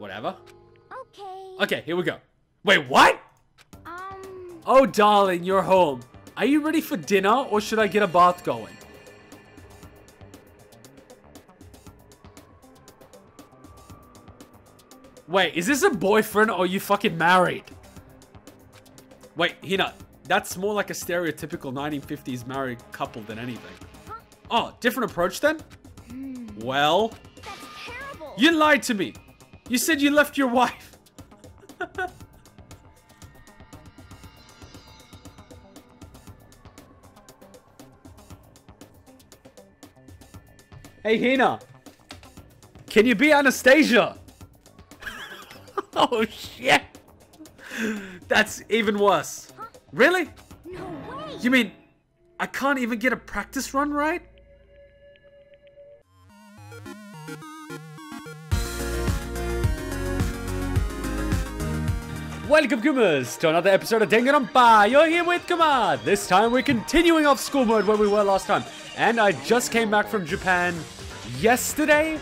Whatever. Okay. Okay, here we go. Wait, what? Um. Oh, darling, you're home. Are you ready for dinner or should I get a bath going? Wait, is this a boyfriend or are you fucking married? Wait, Hina, that's more like a stereotypical 1950s married couple than anything. Oh, different approach then? Well, That's terrible. you lied to me. You said you left your wife. hey, Hina. Can you be Anastasia? oh, shit. That's even worse. Really? No way. You mean I can't even get a practice run right? Welcome, Kumas, to another episode of Danganronpa. You're here with Kuma. This time we're continuing off school mode where we were last time. And I just came back from Japan yesterday.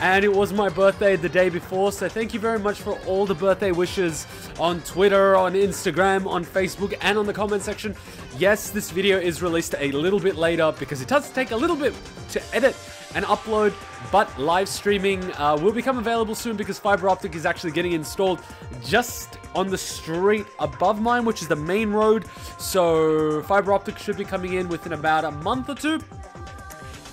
And it was my birthday the day before, so thank you very much for all the birthday wishes on Twitter, on Instagram, on Facebook, and on the comment section. Yes, this video is released a little bit later because it does take a little bit to edit and upload, but live streaming uh, will become available soon because fiber optic is actually getting installed just on the street above mine, which is the main road. So fiber optic should be coming in within about a month or two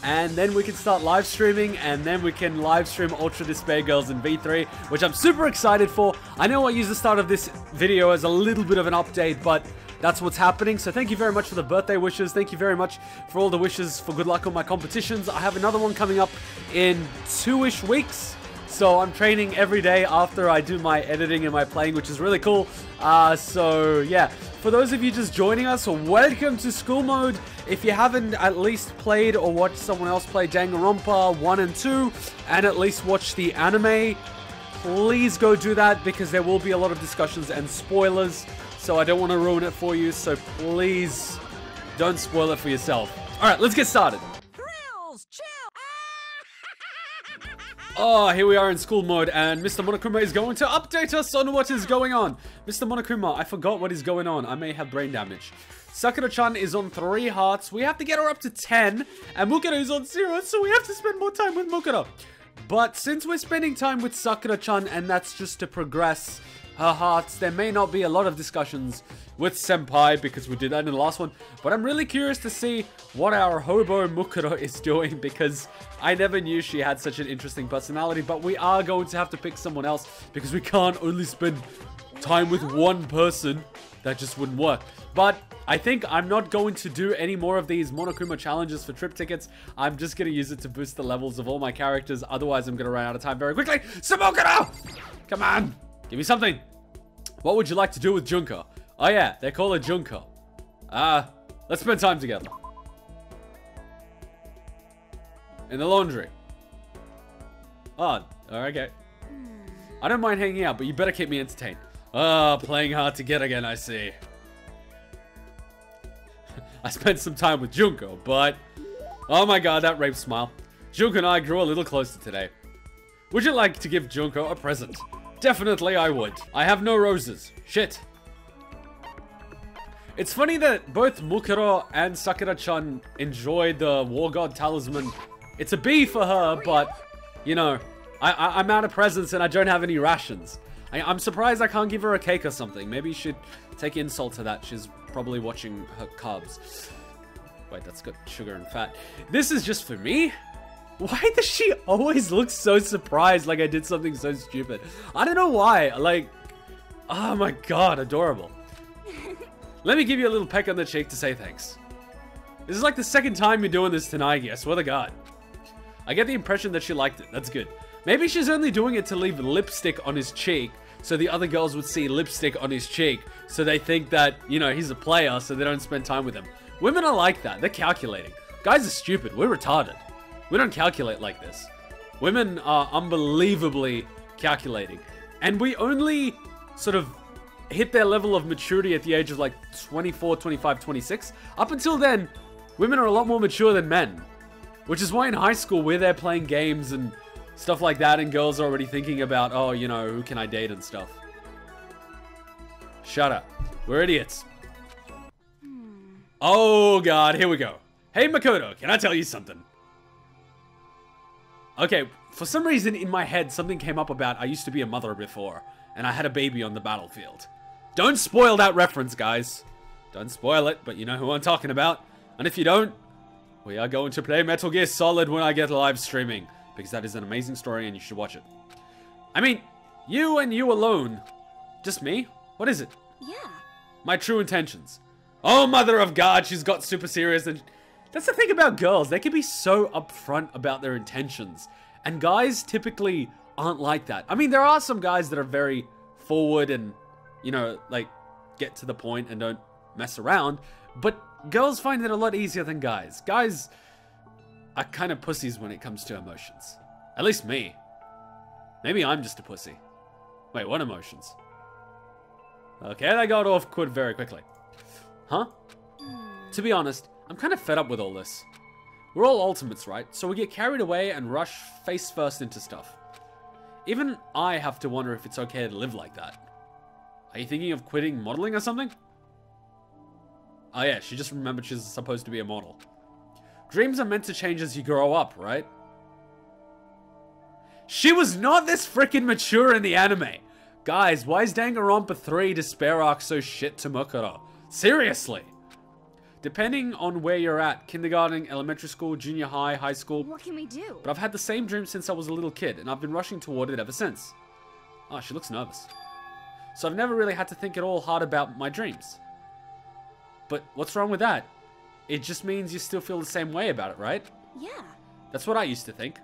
and then we can start live streaming, and then we can live stream Ultra Despair Girls in V3, which I'm super excited for. I know I used the start of this video as a little bit of an update, but that's what's happening. So thank you very much for the birthday wishes. Thank you very much for all the wishes for good luck on my competitions. I have another one coming up in two-ish weeks. So I'm training every day after I do my editing and my playing, which is really cool. Uh, so yeah, for those of you just joining us, welcome to School Mode. If you haven't at least played or watched someone else play Danganronpa 1 and 2, and at least watched the anime, please go do that because there will be a lot of discussions and spoilers. So I don't want to ruin it for you, so please don't spoil it for yourself. Alright, let's get started. Thrills, chill. Oh, here we are in school mode, and Mr. Monokuma is going to update us on what is going on. Mr. Monokuma, I forgot what is going on. I may have brain damage. Sakura-chan is on three hearts. We have to get her up to 10, and Mukuro is on zero, so we have to spend more time with Mukuro. But since we're spending time with Sakura-chan, and that's just to progress her hearts, there may not be a lot of discussions with Senpai, because we did that in the last one. But I'm really curious to see what our hobo Mukuro is doing, because I never knew she had such an interesting personality. But we are going to have to pick someone else, because we can't only spend time with one person. That just wouldn't work. But I think I'm not going to do any more of these Monokuma challenges for trip tickets. I'm just going to use it to boost the levels of all my characters. Otherwise, I'm going to run out of time very quickly. Samokuro! Come on! Give me something. What would you like to do with Junko? Oh yeah, they call her Junko. Ah, uh, let's spend time together. In the laundry. Oh, okay. I don't mind hanging out, but you better keep me entertained. Ah, playing hard to get again, I see. I spent some time with Junko, but... Oh my god, that rape smile. Junko and I grew a little closer today. Would you like to give Junko a present? Definitely I would. I have no roses. Shit. It's funny that both Mukuro and Sakura-chan enjoy the War God Talisman. It's a B for her, but, you know, I, I, am out of presents and I don't have any rations. I, I'm surprised I can't give her a cake or something. Maybe you should take insult to that. She's probably watching her carbs. Wait, that's got sugar and fat. This is just for me? Why does she always look so surprised like I did something so stupid? I don't know why. Like, oh my god, adorable. Let me give you a little peck on the cheek to say thanks. This is like the second time you're doing this tonight, I swear to god. I get the impression that she liked it. That's good. Maybe she's only doing it to leave lipstick on his cheek so the other girls would see lipstick on his cheek so they think that, you know, he's a player so they don't spend time with him. Women are like that. They're calculating. Guys are stupid. We're retarded. We don't calculate like this. Women are unbelievably calculating. And we only sort of hit their level of maturity at the age of like 24, 25, 26. Up until then, women are a lot more mature than men. Which is why in high school we're there playing games and Stuff like that, and girls are already thinking about, oh, you know, who can I date and stuff. Shut up. We're idiots. Hmm. Oh, God, here we go. Hey, Makoto, can I tell you something? Okay, for some reason in my head, something came up about I used to be a mother before, and I had a baby on the battlefield. Don't spoil that reference, guys. Don't spoil it, but you know who I'm talking about. And if you don't, we are going to play Metal Gear Solid when I get live streaming, because that is an amazing story and you should watch it. I mean, you and you alone. Just me? What is it? Yeah. My true intentions. Oh, mother of God, she's got super serious and... That's the thing about girls. They can be so upfront about their intentions. And guys typically aren't like that. I mean, there are some guys that are very forward and, you know, like, get to the point and don't mess around. But girls find it a lot easier than guys. Guys are kind of pussies when it comes to emotions. At least me. Maybe I'm just a pussy. Wait, what emotions? Okay, that got off awkward very quickly. Huh? To be honest, I'm kind of fed up with all this. We're all ultimates, right? So we get carried away and rush face first into stuff. Even I have to wonder if it's okay to live like that. Are you thinking of quitting modeling or something? Oh yeah, she just remembered she's supposed to be a model. Dreams are meant to change as you grow up, right? She was not this freaking mature in the anime. Guys, why is Danganronpa 3 Despair Arc so shit to Mukuro? Seriously! Depending on where you're at, kindergarten, elementary school, junior high, high school, What can we do? but I've had the same dream since I was a little kid, and I've been rushing toward it ever since. Oh, she looks nervous. So I've never really had to think at all hard about my dreams. But what's wrong with that? It just means you still feel the same way about it, right? Yeah. That's what I used to think.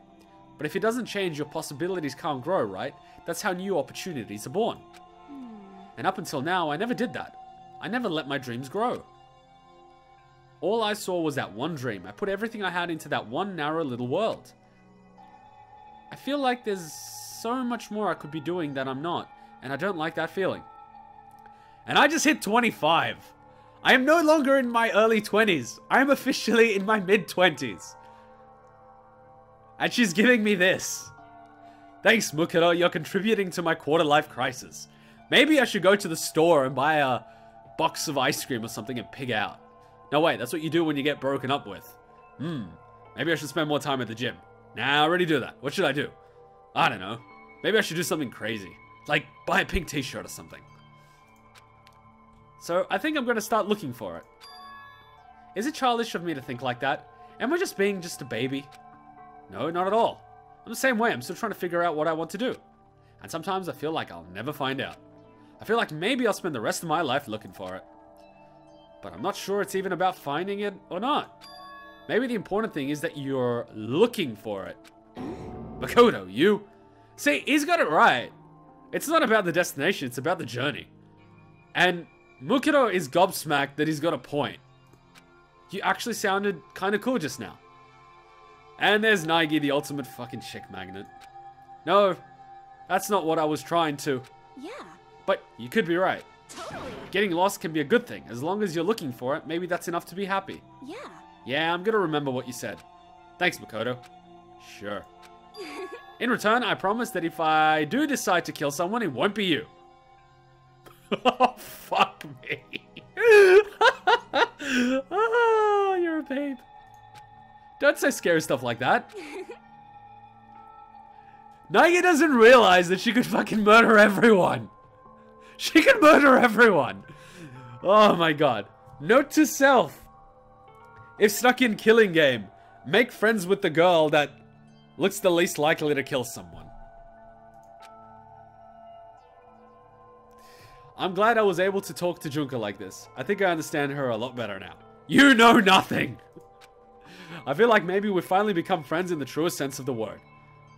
But if it doesn't change, your possibilities can't grow, right? That's how new opportunities are born. Hmm. And up until now, I never did that. I never let my dreams grow. All I saw was that one dream. I put everything I had into that one narrow little world. I feel like there's so much more I could be doing that I'm not, and I don't like that feeling. And I just hit 25. I am no longer in my early 20s. I am officially in my mid 20s. And she's giving me this. Thanks, Mukuro. You're contributing to my quarter life crisis. Maybe I should go to the store and buy a box of ice cream or something and pig out. No, wait, that's what you do when you get broken up with. Hmm. Maybe I should spend more time at the gym. Nah, I already do that. What should I do? I don't know. Maybe I should do something crazy. Like buy a pink t-shirt or something. So I think I'm to start looking for it. Is it childish of me to think like that? Am I just being just a baby? No, not at all. I'm the same way. I'm still trying to figure out what I want to do. And sometimes I feel like I'll never find out. I feel like maybe I'll spend the rest of my life looking for it. But I'm not sure it's even about finding it or not. Maybe the important thing is that you're looking for it. Makoto, you. See, he's got it right. It's not about the destination, it's about the journey. And Mukuro is gobsmacked that he's got a point. You actually sounded kind of cool just now. And there's Naegi, the ultimate fucking chick magnet. No, that's not what I was trying to. Yeah. But you could be right. Totally. Getting lost can be a good thing. As long as you're looking for it, maybe that's enough to be happy. Yeah. Yeah, I'm gonna remember what you said. Thanks, Makoto. Sure. In return, I promise that if I do decide to kill someone, it won't be you. oh, fuck me. oh, you're a babe. Don't say scary stuff like that. Naegi doesn't realize that she could fucking murder everyone. She can murder everyone. Oh my god. Note to self. If stuck in killing game, make friends with the girl that looks the least likely to kill someone. I'm glad I was able to talk to Junko like this. I think I understand her a lot better now. You know nothing! I feel like maybe we've finally become friends in the truest sense of the word.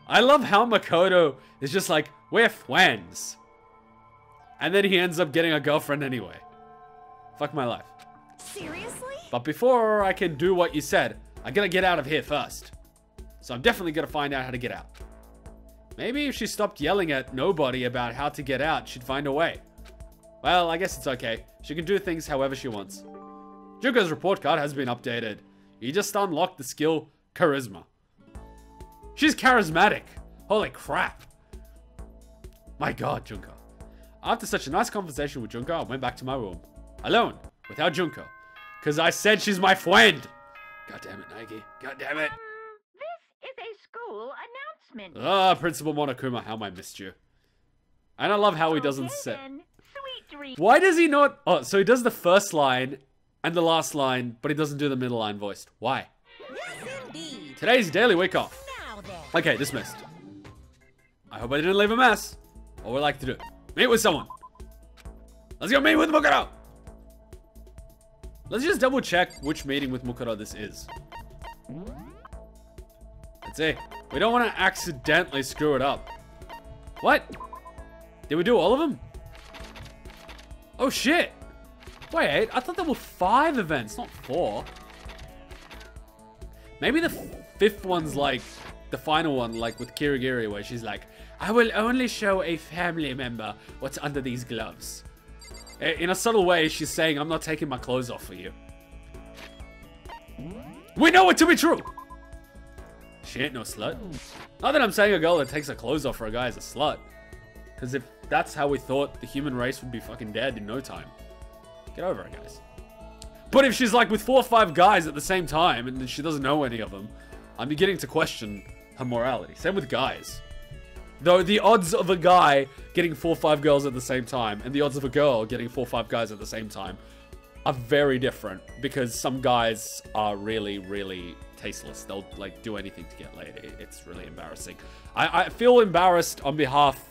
I love how Makoto is just like, we're friends. And then he ends up getting a girlfriend anyway. Fuck my life. Seriously? But before I can do what you said, I gotta get out of here first. So I'm definitely gonna find out how to get out. Maybe if she stopped yelling at nobody about how to get out, she'd find a way. Well, I guess it's okay. She can do things however she wants. Junko's report card has been updated. You just unlocked the skill Charisma. She's charismatic. Holy crap. My god, Junko. After such a nice conversation with Junko, I went back to my room. Alone, without Junko. Because I said she's my friend. God damn it, Nike. God damn it. Um, this is a school announcement. Ah, Principal Monokuma, how I missed you. And I love how he doesn't Okay say. then. Sweet dreams. Why does he not? Oh, so he does the first line and the last line, but he doesn't do the middle line voiced. Why? Yes, indeed. Today's daily wake off. Okay, dismissed. I hope I didn't leave a mess. What would I like to do? Meet with someone. Let's go meet with Mukuro. Let's just double check which meeting with Mukuro this is. Let's see. We don't want to accidentally screw it up. What? Did we do all of them? Oh shit. Wait, I thought there were five events, not four. Maybe the fifth one's like the final one, like with Kirigiri, where she's like, I will only show a family member what's under these gloves. In a subtle way, she's saying, I'm not taking my clothes off for you. We know it to be true! She ain't no slut. Not that I'm saying a girl that takes her clothes off for a guy is a slut. Because if that's how we thought the human race would be fucking dead in no time. Get over it, guys. But if she's like with four or five guys at the same time and she doesn't know any of them, I'm beginning to question her morality. Same with guys. Though the odds of a guy getting four or five girls at the same time and the odds of a girl getting four or five guys at the same time are very different because some guys are really, really tasteless. They'll like do anything to get laid. It's really embarrassing. I, I feel embarrassed on behalf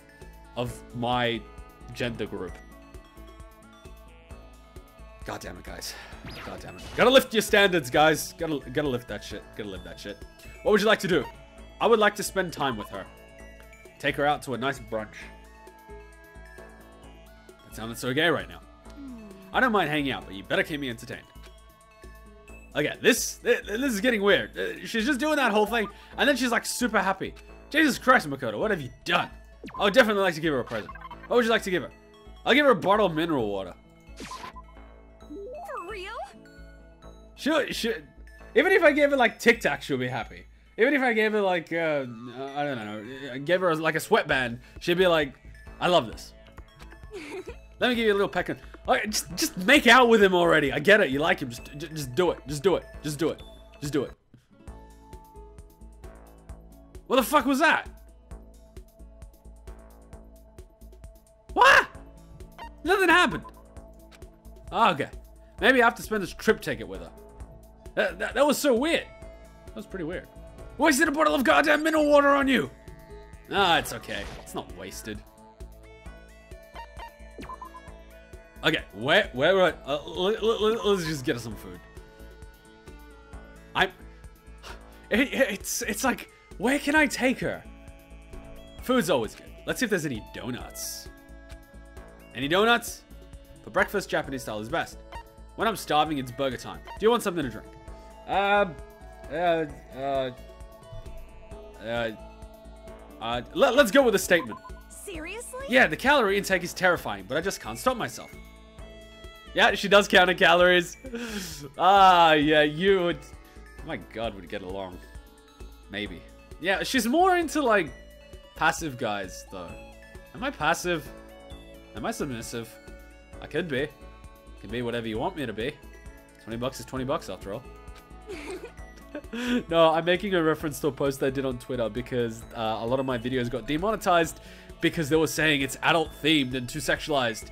of my gender group. God damn it, guys. God damn it. Gotta lift your standards, guys. Gotta gotta lift that shit. Gotta lift that shit. What would you like to do? I would like to spend time with her. Take her out to a nice brunch. That sounded so gay right now. I don't mind hanging out, but you better keep me entertained. Okay, this this is getting weird. Uh, She's just doing that whole thing, and then she's like super happy. Jesus Christ, Makoto, what have you done? I would definitely like to give her a present. What would you like to give her? I'll give her a bottle of mineral water. For real? She'll, she even if I gave her like Tic Tac, she'll be happy. Even if I gave her like, uh, I don't know, I gave her like a sweatband, she'd be like, I love this. Let me give you a little peck. of- Alright, just, just make out with him already. I get it. You like him. Just, just, just do it. Just do it. Just do it. Just do it. What the fuck was that? What? Nothing happened. Ah, okay. Maybe I have to spend this trip ticket with her. That, that, that was so weird. That was pretty weird. Wasted a bottle of goddamn mineral water on you. Ah, it's okay. It's not wasted. Okay, where, where, where uh, let, us just get some food. I'm, it, it's, it's like, where can I take her? Food's always good. Let's see if there's any donuts. Any donuts? For breakfast, Japanese style is best. When I'm starving, it's burger time. Do you want something to drink? Um, uh, uh, uh, uh, let, let's go with a statement. Seriously? Yeah, the calorie intake is terrifying, but I just can't stop myself. Yeah, she does count her calories. ah, yeah, you would. My God, would get along. Maybe. Yeah, she's more into like passive guys, though. Am I passive? Am I submissive? I could be. Can be whatever you want me to be. 20 bucks is 20 bucks after all. no, I'm making a reference to a post I did on Twitter because uh, a lot of my videos got demonetized because they were saying it's adult themed and too sexualized.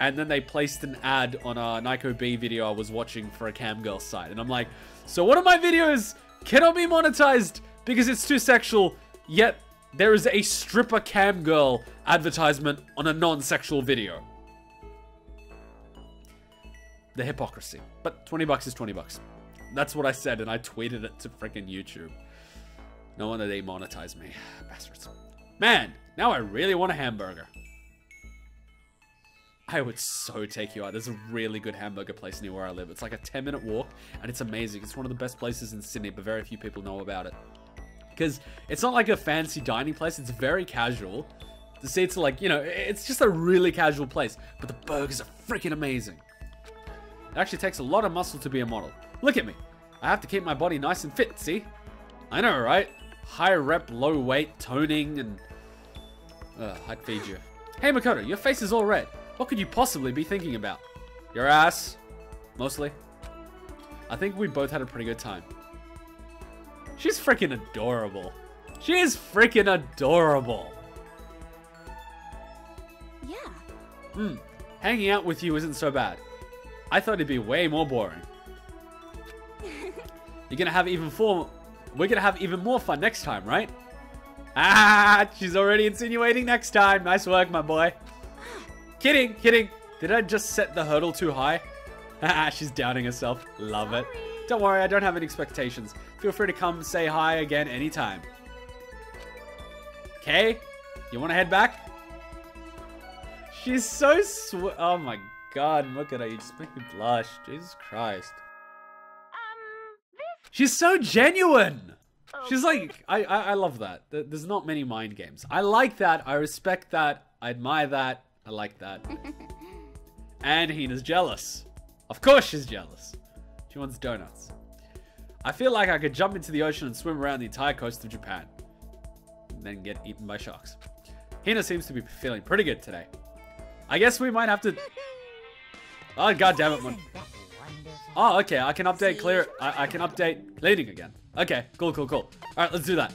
And then they placed an ad on a Nico B video I was watching for a cam girl site. And I'm like, so one of my videos cannot be monetized because it's too sexual, yet there is a stripper cam girl advertisement on a non-sexual video. The hypocrisy. But 20 bucks is 20 bucks. That's what I said, and I tweeted it to freaking YouTube. No wonder they monetize me. Bastards. Man, now I really want a hamburger. I would so take you out. There's a really good hamburger place near where I live. It's like a 10 minute walk, and it's amazing. It's one of the best places in Sydney, but very few people know about it. Because it's not like a fancy dining place, it's very casual. The seats are like, you know, it's just a really casual place, but the burgers are freaking amazing. It actually takes a lot of muscle to be a model. Look at me. I have to keep my body nice and fit, see? I know, right? high rep, low weight toning and... Uh, I'd feed you. Hey Makoto, your face is all red. What could you possibly be thinking about? Your ass. Mostly. I think we both had a pretty good time. She's freaking adorable. She is freaking adorable. Yeah. Hmm. Hanging out with you isn't so bad. I thought it'd be way more boring. You're gonna have even more. We're gonna have even more fun next time, right? Ah, she's already insinuating next time. Nice work, my boy. kidding, kidding. Did I just set the hurdle too high? Ah, she's doubting herself. Love it. Don't worry, I don't have any expectations. Feel free to come say hi again anytime. Okay? You want to head back? She's so sw- Oh my god, look at her. You just make me blush. Jesus Christ. She's so genuine. Oh, she's like, I, I, I love that. There's not many mind games. I like that. I respect that. I admire that. I like that. and Hina's jealous. Of course she's jealous. She wants donuts. I feel like I could jump into the ocean and swim around the entire coast of Japan. And then get eaten by sharks. Hina seems to be feeling pretty good today. I guess we might have to... Oh, god damn it, Mon- wonderful? Oh, okay. I can update clear. I, I can update leading again. Okay, cool, cool, cool. All right, let's do that.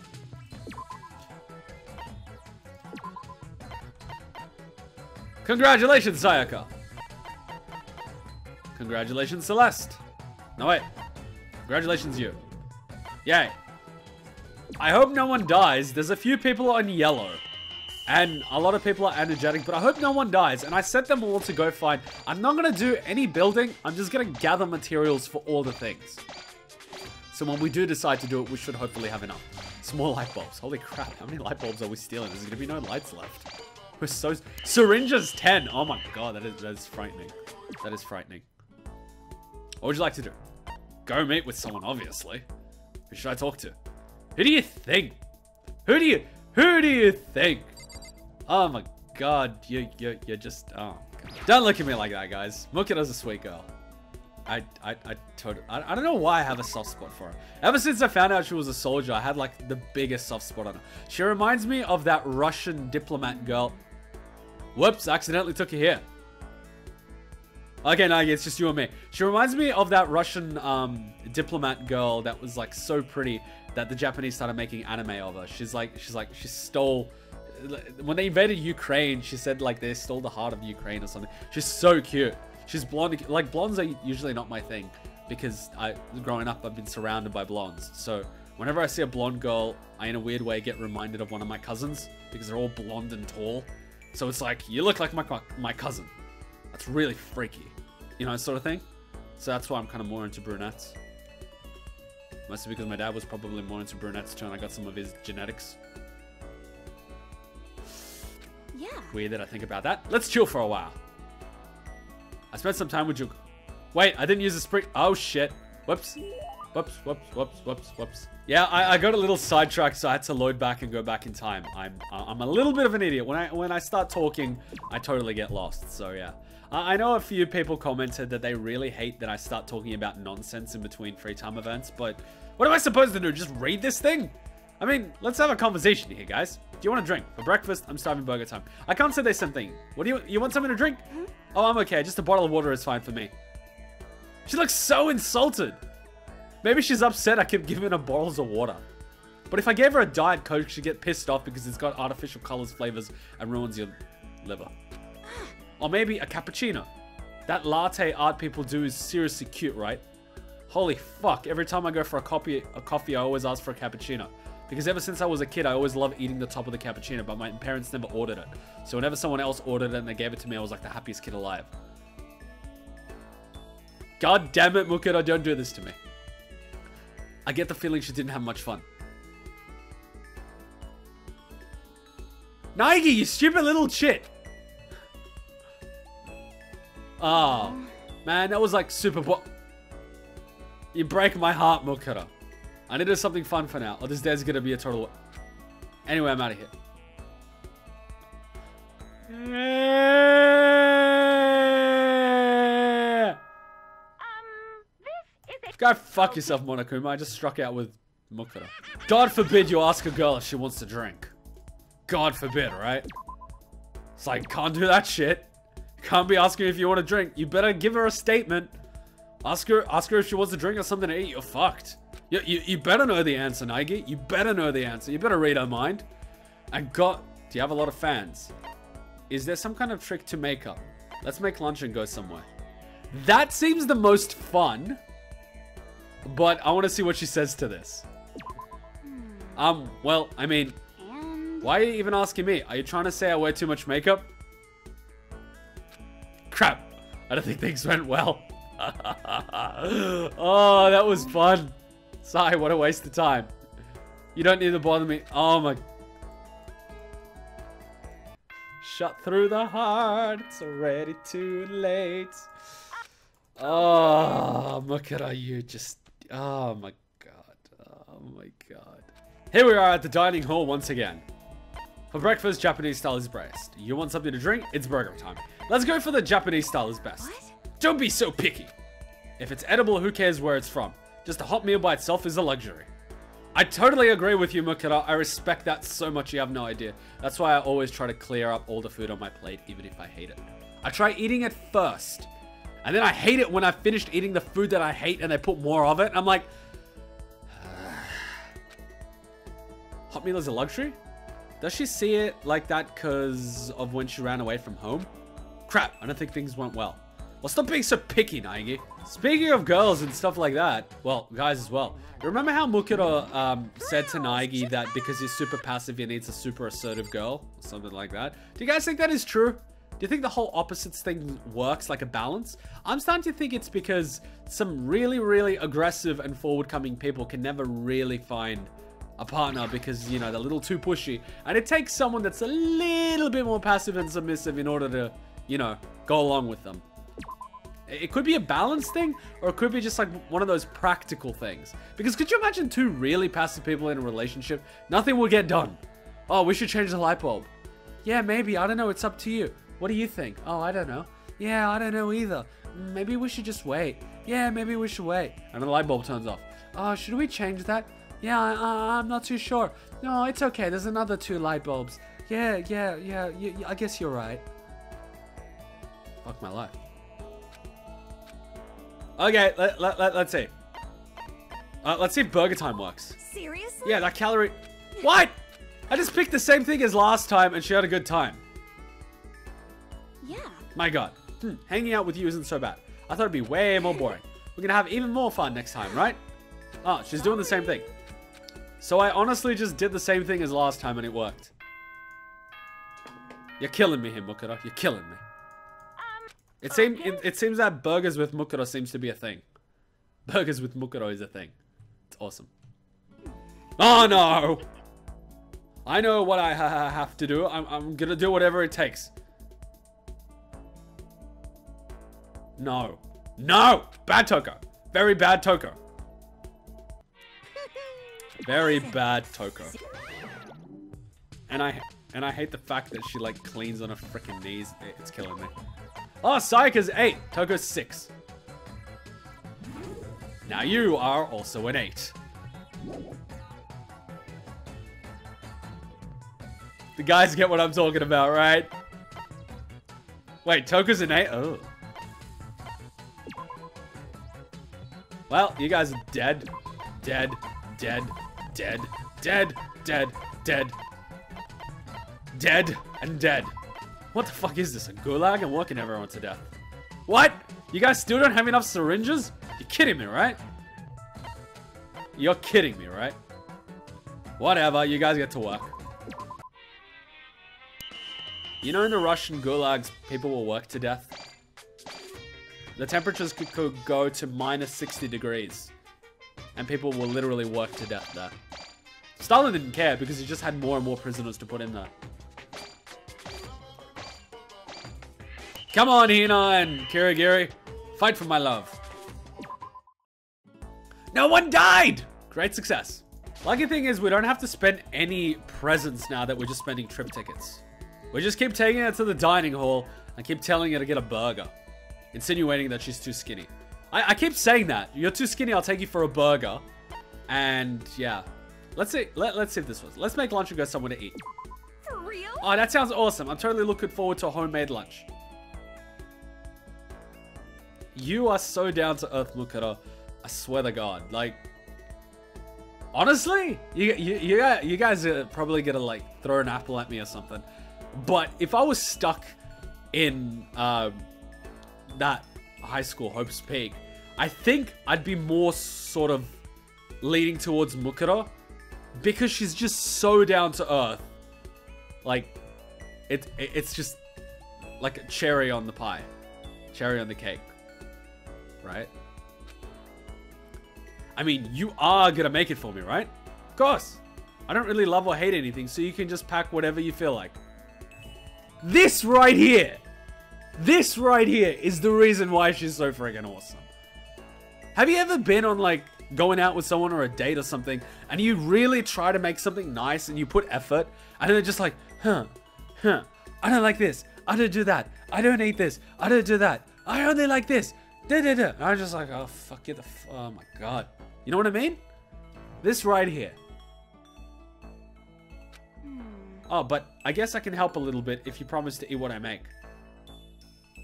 Congratulations, Sayaka. Congratulations, Celeste. No, wait. Congratulations, you. Yay. I hope no one dies. There's a few people on yellow. And a lot of people are energetic, but I hope no one dies. And I set them all to go find. I'm not going to do any building. I'm just going to gather materials for all the things. So when we do decide to do it, we should hopefully have enough. Small light bulbs. Holy crap, how many light bulbs are we stealing? There's going to be no lights left. We're so... Syringes 10. Oh my god, that is, that is frightening. That is frightening. What would you like to do? Go meet with someone, obviously. Who should I talk to? Who do you think? Who do you... Who do you think? Oh my god, you you you're just oh. God. Don't look at me like that, guys. Mukita's a sweet girl. I I I totally I, I don't know why I have a soft spot for her. Ever since I found out she was a soldier, I had like the biggest soft spot on her. She reminds me of that Russian diplomat girl. Whoops, accidentally took her here. Okay, no, it's just you and me. She reminds me of that Russian um, diplomat girl that was like so pretty that the Japanese started making anime of her. She's like, she's like, she stole. When they invaded Ukraine, she said like they stole the heart of Ukraine or something. She's so cute. She's blonde. Like blondes are usually not my thing because I, growing up, I've been surrounded by blondes. So whenever I see a blonde girl, I in a weird way get reminded of one of my cousins because they're all blonde and tall. So it's like you look like my my cousin. That's really freaky, you know, sort of thing. So that's why I'm kind of more into brunettes. Mostly because my dad was probably more into brunettes too, and I got some of his genetics. Yeah. Weird that I think about that. Let's chill for a while. I spent some time with you. Wait, I didn't use the spring. Oh shit. Whoops. Whoops, whoops, whoops, whoops, whoops. Yeah, I, I got a little sidetracked, so I had to load back and go back in time. I'm I'm a little bit of an idiot. When I when I start talking, I totally get lost. So yeah. I I know a few people commented that they really hate that I start talking about nonsense in between free time events, but what am I supposed to do? Just read this thing? I mean, let's have a conversation here, guys. Do you want a drink? For breakfast, I'm starving burger time. I can't say there's something. What do you you want something to drink? Mm-hmm. Oh, I'm okay. Just a bottle of water is fine for me. She looks so insulted. Maybe she's upset I keep giving her bottles of water. But if I gave her a Diet Coke, she'd get pissed off because it's got artificial colors, flavors, and ruins your liver. Or maybe a cappuccino. That latte art people do is seriously cute, right? Holy fuck, every time I go for a coffee, a coffee I always ask for a cappuccino. Because ever since I was a kid, I always loved eating the top of the cappuccino, but my parents never ordered it. So whenever someone else ordered it and they gave it to me, I was like the happiest kid alive. God damn it, Mukita, don't do this to me. I get the feeling she didn't have much fun. Naegi, you stupid little shit! Oh, man, that was like super bo- You break my heart, Mukita. I need to do something fun for now, or this day's gonna be a total... Anyway, I'm out of here. Um, Go fuck yourself, Monokuma. I just struck out with Mukuro. God forbid you ask a girl if she wants to drink. God forbid, right? It's like, can't do that shit. Can't be asking if you want to drink. You better give her a statement. Ask her, ask her if she wants to drink or something to eat. You're fucked. You, you, you better know the answer, Nike. You better know the answer. You better read her mind. And God, do you have a lot of fans? Is there some kind of trick to makeup? Let's make lunch and go somewhere. That seems the most fun. But I want to see what she says to this. Um, well, I mean, why are you even asking me? Are you trying to say I wear too much makeup? Crap. I don't think things went well. oh, that was fun. Sorry, what a waste of time. You don't need to bother me. Oh my. Shut through the heart. It's already too late. Oh, Mukuro, you just. Oh my god. Oh my god. Here we are at the dining hall once again. For breakfast, Japanese style is best. You want something to drink? It's burger time. Let's go for the Japanese style is best. What? Don't be so picky. If it's edible, who cares where it's from? Just a hot meal by itself is a luxury. I totally agree with you, Mukuro. I respect that so much you have no idea. That's why I always try to clear up all the food on my plate, even if I hate it. I try eating it first. And then I hate it when I've finished eating the food that I hate and they put more of it. I'm like, hot meal is a luxury? Does she see it like that because of when she ran away from home? Crap, I don't think things went well. Well, stop being so picky, Naegi. Speaking of girls and stuff like that, well, guys as well. Remember how Mukuro um, said to Naegi that because he's super passive, he needs a super assertive girl? Or something like that. Do you guys think that is true? Do you think the whole opposites thing works like a balance? I'm starting to think it's because some really, really aggressive and forward-coming people can never really find a partner because, you know, they're a little too pushy. And it takes someone that's a little bit more passive and submissive in order to, you know, go along with them. It could be a balance thing, or it could be just like one of those practical things. Because could you imagine two really passive people in a relationship? Nothing will get done. Oh, we should change the light bulb. Yeah, maybe. I don't know. It's up to you. What do you think? Oh, I don't know. Yeah, I don't know either. Maybe we should just wait. Yeah, maybe we should wait. And the light bulb turns off. Oh, should we change that? Yeah, I, I'm not too sure. No, it's okay. There's another two light bulbs. Yeah, yeah, yeah. I guess you're right. Fuck my life. Okay, let, let, let, let's see. Uh, let's see if Burger Time works. Seriously? Yeah, that calorie... What? I just picked the same thing as last time and she had a good time. Yeah. My god. Hmm, hanging out with you isn't so bad. I thought it'd be way more boring. We're gonna have even more fun next time, right? Oh, she's doing the same thing. So I honestly just did the same thing as last time and it worked. You're killing me here, Mukuro. You're killing me. It, seem, it, it seems that burgers with Mukuro seems to be a thing. Burgers with Mukuro is a thing. It's awesome. Oh no! I know what I ha have to do. I'm, I'm gonna do whatever it takes. No. No! Bad Toko. Very bad Toko. Very bad Toko. And I and I hate the fact that she like cleans on her freaking knees. It's killing me. Oh, Sayaka's 8. Toko's 6. Now you are also an 8. The guys get what I'm talking about, right? Wait, Toko's an 8? Oh. Well, you guys are dead. Dead. Dead. Dead. Dead. Dead. Dead. Dead. And dead. What the fuck is this? A gulag? I'm working everyone to death. What? You guys still don't have enough syringes? You're kidding me, right? You're kidding me, right? Whatever, you guys get to work. You know in the Russian gulags, people will work to death? The temperatures could, could go to minus 60 degrees. And people will literally work to death there. Stalin didn't care because he just had more and more prisoners to put in there. Come on, Hina and Kirigiri. Fight for my love. No one died! Great success. Lucky thing is we don't have to spend any presents now that we're just spending trip tickets. We just keep taking her to the dining hall and keep telling her to get a burger. Insinuating that she's too skinny. I, I keep saying that. You're too skinny, I'll take you for a burger. And yeah. Let's see let, let's see if this was. Let's make lunch and go somewhere to eat. For real? Oh, that sounds awesome. I'm totally looking forward to a homemade lunch. You are so down to earth, Mukuro. I swear to God. Like, honestly, you, you, you, you guys are probably gonna like throw an apple at me or something. But if I was stuck in um, that high school, Hope's Peak, I think I'd be more sort of leaning towards Mukuro because she's just so down to earth. Like, it, it it's just like a cherry on the pie, cherry on the cake, right? I mean, you are gonna make it for me, right? Of course. I don't really love or hate anything, so you can just pack whatever you feel like. This right here, this right here is the reason why she's so friggin' awesome. Have you ever been on like going out with someone or a date or something and you really try to make something nice and you put effort and they're just like, huh, huh, I don't like this. I don't do that. I don't eat this. I don't do that. I only like this. Da, da, da. And I was just like, oh, fuck you. The f- oh my god. You know what I mean? This right here. Hmm. Oh, but I guess I can help a little bit if you promise to eat what I make.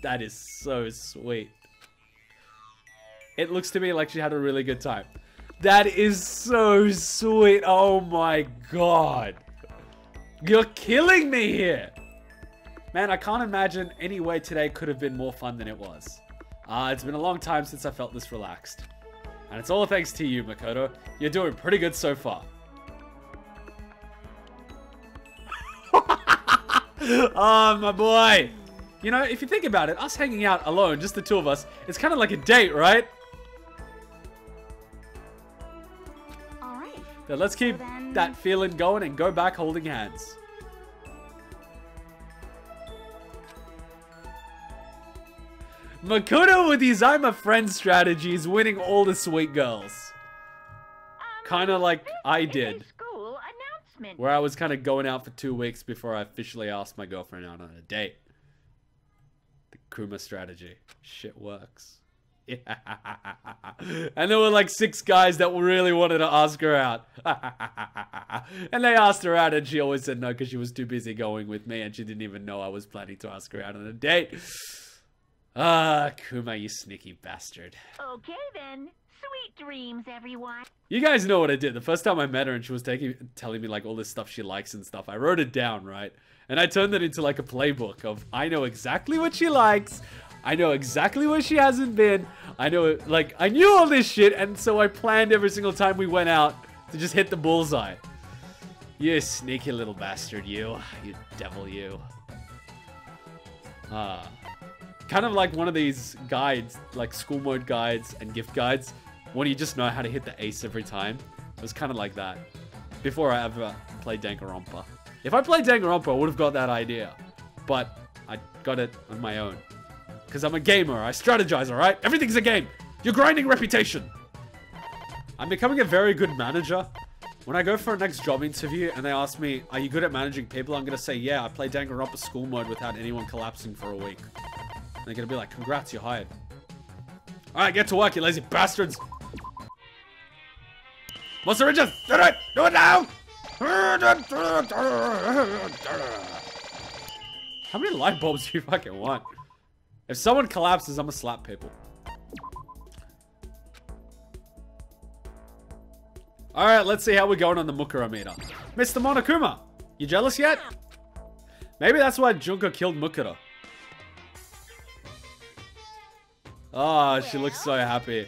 That is so sweet. It looks to me like she had a really good time. That is so sweet. Oh my god. You're killing me here. Man, I can't imagine any way today could have been more fun than it was. Ah, it's been a long time since I felt this relaxed. And it's all thanks to you, Makoto. You're doing pretty good so far. oh, my boy. You know, if you think about it, us hanging out alone, just the two of us, it's kind of like a date, right? Alright. So let's keep then- that feeling going and go back holding hands. Makoto with his I'm a friend strategy is winning all the sweet girls. Um, Kinda like I did. school announcement. Where I was kind of going out for two weeks before I officially asked my girlfriend out on a date. The Kuma strategy. Shit works. Yeah. And there were like six guys that really wanted to ask her out. and they asked her out and she always said no because she was too busy going with me and she didn't even know I was planning to ask her out on a date. Ah, Kuma, you sneaky bastard. Okay then. Sweet dreams, everyone. You guys know what I did. The first time I met her and she was taking telling me like all this stuff she likes and stuff. I wrote it down, right? And I turned it into like a playbook of I know exactly what she likes. I know exactly where she hasn't been. I know like I knew all this shit and so I planned every single time we went out to just hit the bullseye. You sneaky little bastard, you. You devil, you. Ah. Kind of like one of these guides, like school mode guides and gift guides, when you just know how to hit the ace every time. It was kind of like that. Before I ever played Danganronpa. If I played Danganronpa, I would have got that idea. But I got it on my own. Because I'm a gamer, I strategize, alright? Everything's a game! You're grinding reputation! I'm becoming a very good manager. When I go for a next job interview and they ask me, are you good at managing people? I'm gonna say, yeah, I play Danganronpa school mode without anyone collapsing for a week. They're gonna be like, congrats, you're hired. Alright, get to work, you lazy bastards! What's Monster Rangers! Do it! Do it now! How many light bulbs do you fucking want? If someone collapses, I'm gonna slap people. Alright, let's see how we're going on the Mukuro meter. Mr. Monokuma, you jealous yet? Maybe that's why Junko killed Mukuro. Oh, she looks so happy.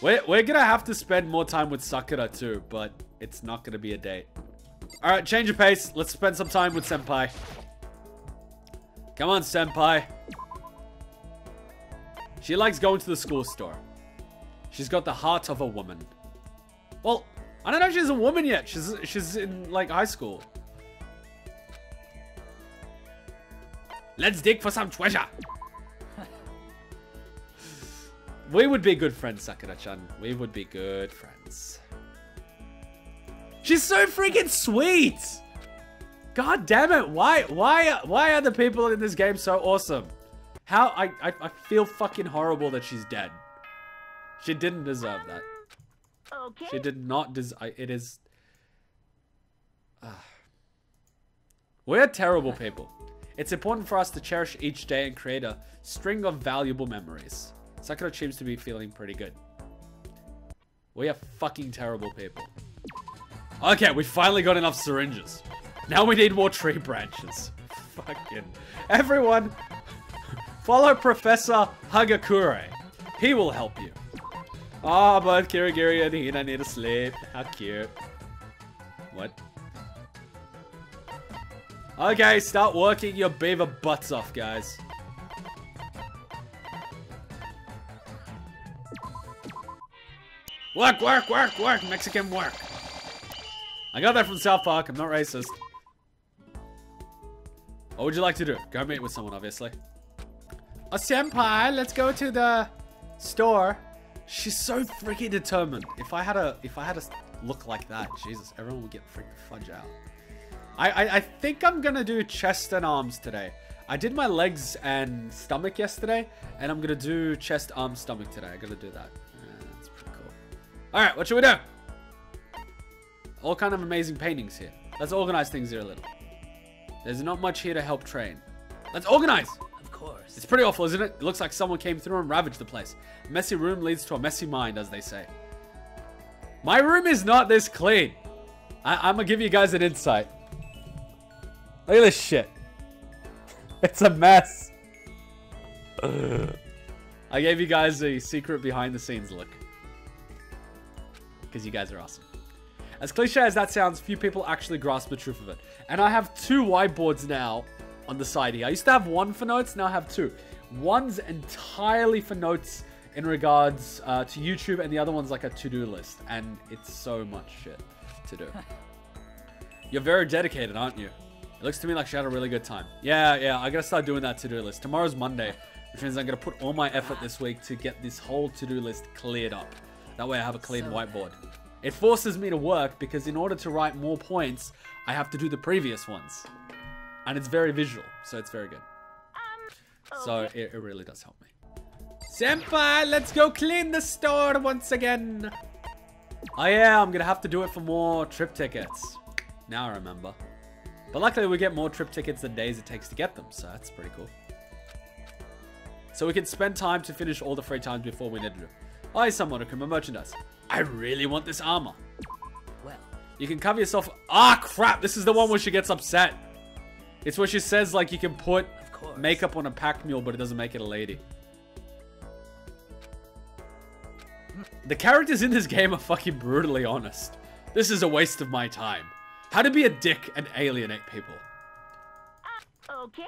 We're, we're gonna have to spend more time with Sakura too, but it's not gonna be a date. Alright, change of pace. Let's spend some time with Senpai. Come on, Senpai. She likes going to the school store. She's got the heart of a woman. Well, I don't know if she's a woman yet. She's she's in like high school. Let's dig for some treasure. We would be good friends, Sakura-chan. We would be good friends. She's so freaking sweet. God damn it! Why, why, why are the people in this game so awesome? How I, I, I feel fucking horrible that she's dead. She didn't deserve that. Okay. She did not des- I- It is. Ah. We're terrible people. It's important for us to cherish each day and create a string of valuable memories. Sakura seems to be feeling pretty good. We are fucking terrible people. Okay, we finally got enough syringes. Now we need more tree branches. Fucking. Everyone, follow Professor Hagakure. He will help you. Ah, oh, but Kirigiri and Hina need to sleep. How cute. What? Okay, start working your beaver butts off, guys. Work, work, work, work, Mexican work. I got that from South Park. I'm not racist. What would you like to do? Go meet with someone, obviously. A senpai, let's go to the store. She's so freaking determined. If I had a, if I had a look like that, Jesus, everyone would get freaked freaking fudge out. I, I, I think I'm gonna do chest and arms today. I did my legs and stomach yesterday, and I'm gonna do chest, arms, stomach today. I gotta do that. All right, what should we do? All kind of amazing paintings here. Let's organize things here a little. There's not much here to help train. Let's organize. Of course. It's pretty awful, isn't it? It looks like someone came through and ravaged the place. A messy room leads to a messy mind, as they say. My room is not this clean. I I'm gonna give you guys an insight. Look at this shit. It's a mess. I gave you guys a secret behind the scenes look. Because you guys are awesome. As cliche as that sounds, few people actually grasp the truth of it. And I have two whiteboards now on the side here. I used to have one for notes, now I have two. One's entirely for notes in regards uh, to YouTube, and the other one's like a to-do list. And it's so much shit to do. You're very dedicated, aren't you? It looks to me like she had a really good time. Yeah, yeah, I gotta start doing that to-do list. Tomorrow's Monday, which means I'm gonna put all my effort this week to get this whole to-do list cleared up. That way I have a clean So whiteboard. It forces me to work because in order to write more points, I have to do the previous ones. And it's very visual, so it's very good. So it, it really does help me. Senpai, let's go clean the store once again. Oh yeah, I'm gonna have to do it for more trip tickets. Now I remember. But luckily we get more trip tickets than days it takes to get them, so that's pretty cool. So we can spend time to finish all the free times before we need to do. Oh, hey, someone my merchandise. I really want this armor. Well, You can cover yourself. Ah, crap! This is the one where she gets upset. It's where she says like you can put makeup on a pack mule, but it doesn't make it a lady. The characters in this game are fucking brutally honest. This is a waste of my time. How to be a dick and alienate people. Okay.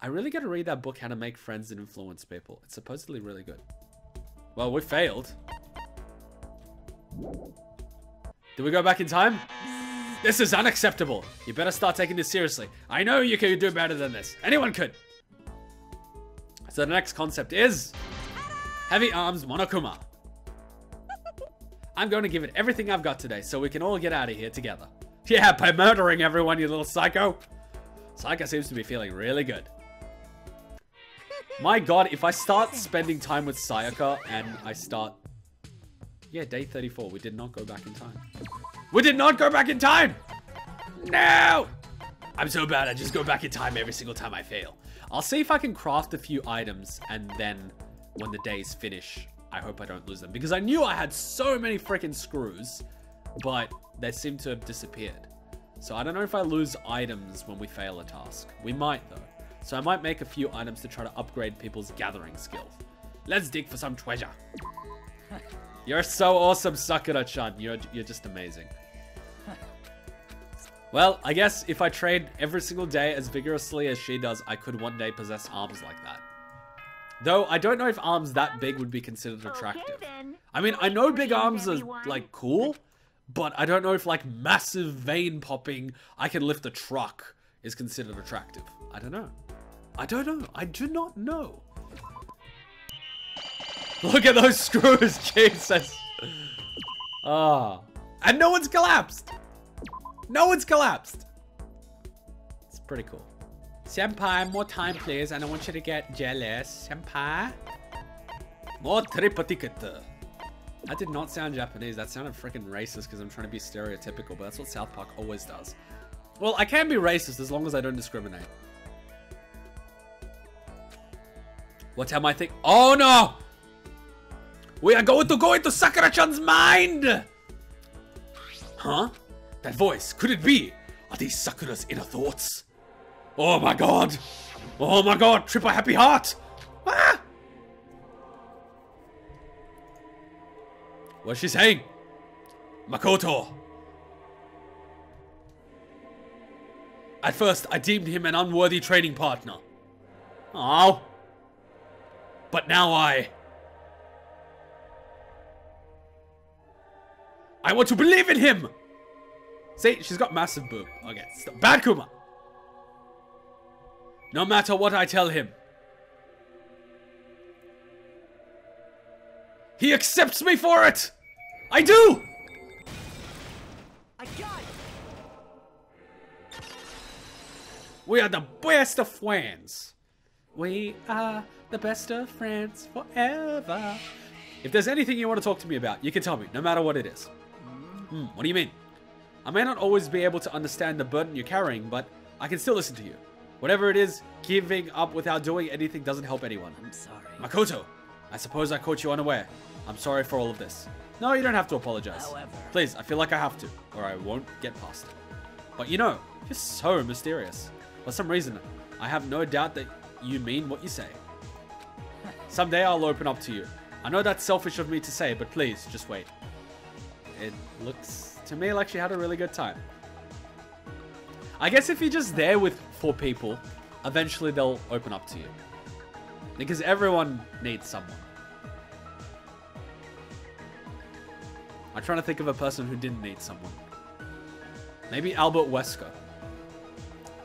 I really gotta read that book, How to Make Friends and Influence People. It's supposedly really good. Well, we failed. Did we go back in time? This is unacceptable. You better start taking this seriously. I know you can do better than this. Anyone could. So the next concept is Heavy Arms Monokuma. I'm going to give it everything I've got today so we can all get out of here together. Yeah, by murdering everyone, you little psycho. Psycho seems to be feeling really good. My god, if I start spending time with Sayaka and I start... Yeah, day 34. We did not go back in time. We did not go back in time! No! I'm so bad, I just go back in time every single time I fail. I'll see if I can craft a few items and then when the days finish, I hope I don't lose them. Because I knew I had so many freaking screws, but they seem to have disappeared. So I don't know if I lose items when we fail a task. We might though. So I might make a few items to try to upgrade people's gathering skills. Let's dig for some treasure. You're so awesome, Sakura-chan. You're, you're just amazing. Well, I guess if I trained every single day as vigorously as she does, I could one day possess arms like that. Though, I don't know if arms that big would be considered attractive. I mean, I know big arms are, like, cool, but I don't know if, like, massive vein popping, I can lift a truck is considered attractive. I don't know. I don't know. I do not know. Look at those screws, Jesus. Ah. And no one's collapsed. No one's collapsed. It's pretty cool. Senpai, more time, please. And I don't want you to get jealous. Senpai. More trip ticket. That did not sound Japanese. That sounded freaking racist because I'm trying to be stereotypical, but that's what South Park always does. Well, I can be racist as long as I don't discriminate. What am I think? Oh no! We are going to go into Sakura-chan's mind! Huh? That voice, could it be? Are these Sakura's inner thoughts? Oh my god! Oh my god, trigger happy heart! Ah! What's she saying? Makoto. At first, I deemed him an unworthy training partner. Oh. But now I... I want to believe in him! See, she's got massive boob. Okay, stop. Bad Kuma! No matter what I tell him, he accepts me for it! I do! I got it. We are the best of friends. We are the best of friends forever. If there's anything you want to talk to me about, you can tell me, no matter what it is. Hmm, what do you mean? I may not always be able to understand the burden you're carrying, but I can still listen to you. Whatever it is, giving up without doing anything doesn't help anyone. I'm sorry. Makoto, I suppose I caught you unaware. I'm sorry for all of this. No, you don't have to apologize. However. Please, I feel like I have to, or I won't get past it. But you know, you're so mysterious. For some reason, I have no doubt that you mean what you say. Someday I'll open up to you. I know that's selfish of me to say, but please, just wait. It looks to me like she had a really good time. I guess if you're just there with four people, eventually they'll open up to you. Because everyone needs someone. I'm trying to think of a person who didn't need someone. Maybe Albert Wesker.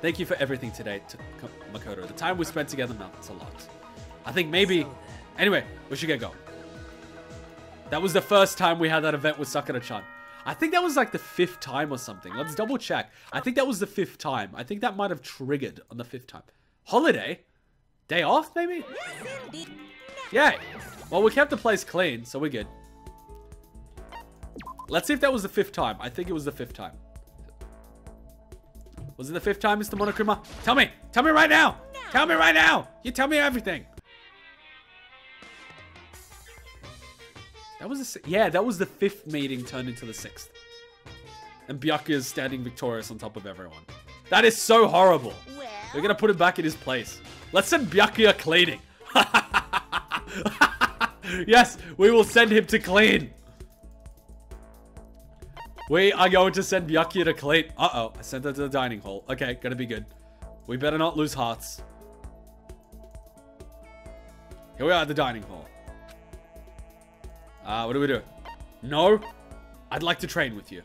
Thank you for everything today, to Makoto. The time we spent together meant a lot. I think maybe... Anyway, we should get going. That was the first time we had that event with Sakura-chan. I think that was like the fifth time or something. Let's double check. I think that was the fifth time. I think that might have triggered on the fifth time. Holiday? Day off, maybe? Yay. Well, we kept the place clean, so we're good. Let's see if that was the fifth time. I think it was the fifth time. Was it the fifth time, Mr. Monokuma? Tell me. Tell me right now. Tell me right now. You tell me everything. That was the yeah. That was the fifth meeting turned into the sixth, and Byakuya is standing victorious on top of everyone. That is so horrible. We're gonna put him back in his place. Let's send Byakuya cleaning. yes, we will send him to clean. We are going to send Byakuya to clean. Uh-oh, I sent her to the dining hall. Okay, gonna be good. We better not lose hearts. Here we are at the dining hall. Uh, what do we do? No? I'd like to train with you.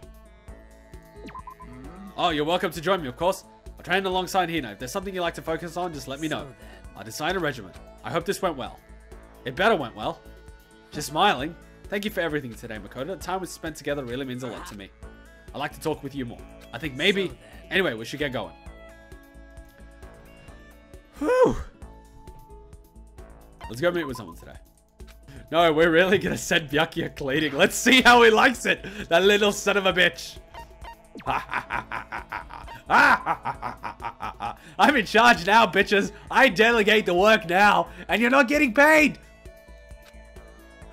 Oh, you're welcome to join me, of course. I'll train alongside Hina. If there's something you'd like to focus on, just let me know. I'll design a regimen. I hope this went well. It better went well. Just smiling. Thank you for everything today, Makoto. The time we spent together really means a lot to me. I'd like to talk with you more. I think maybe... Anyway, we should get going. Whew. Let's go meet with someone today. No, we're really gonna send Byakuya cleaning. Let's see how he likes it. That little son of a bitch. I'm in charge now, bitches. I delegate the work now, and you're not getting paid.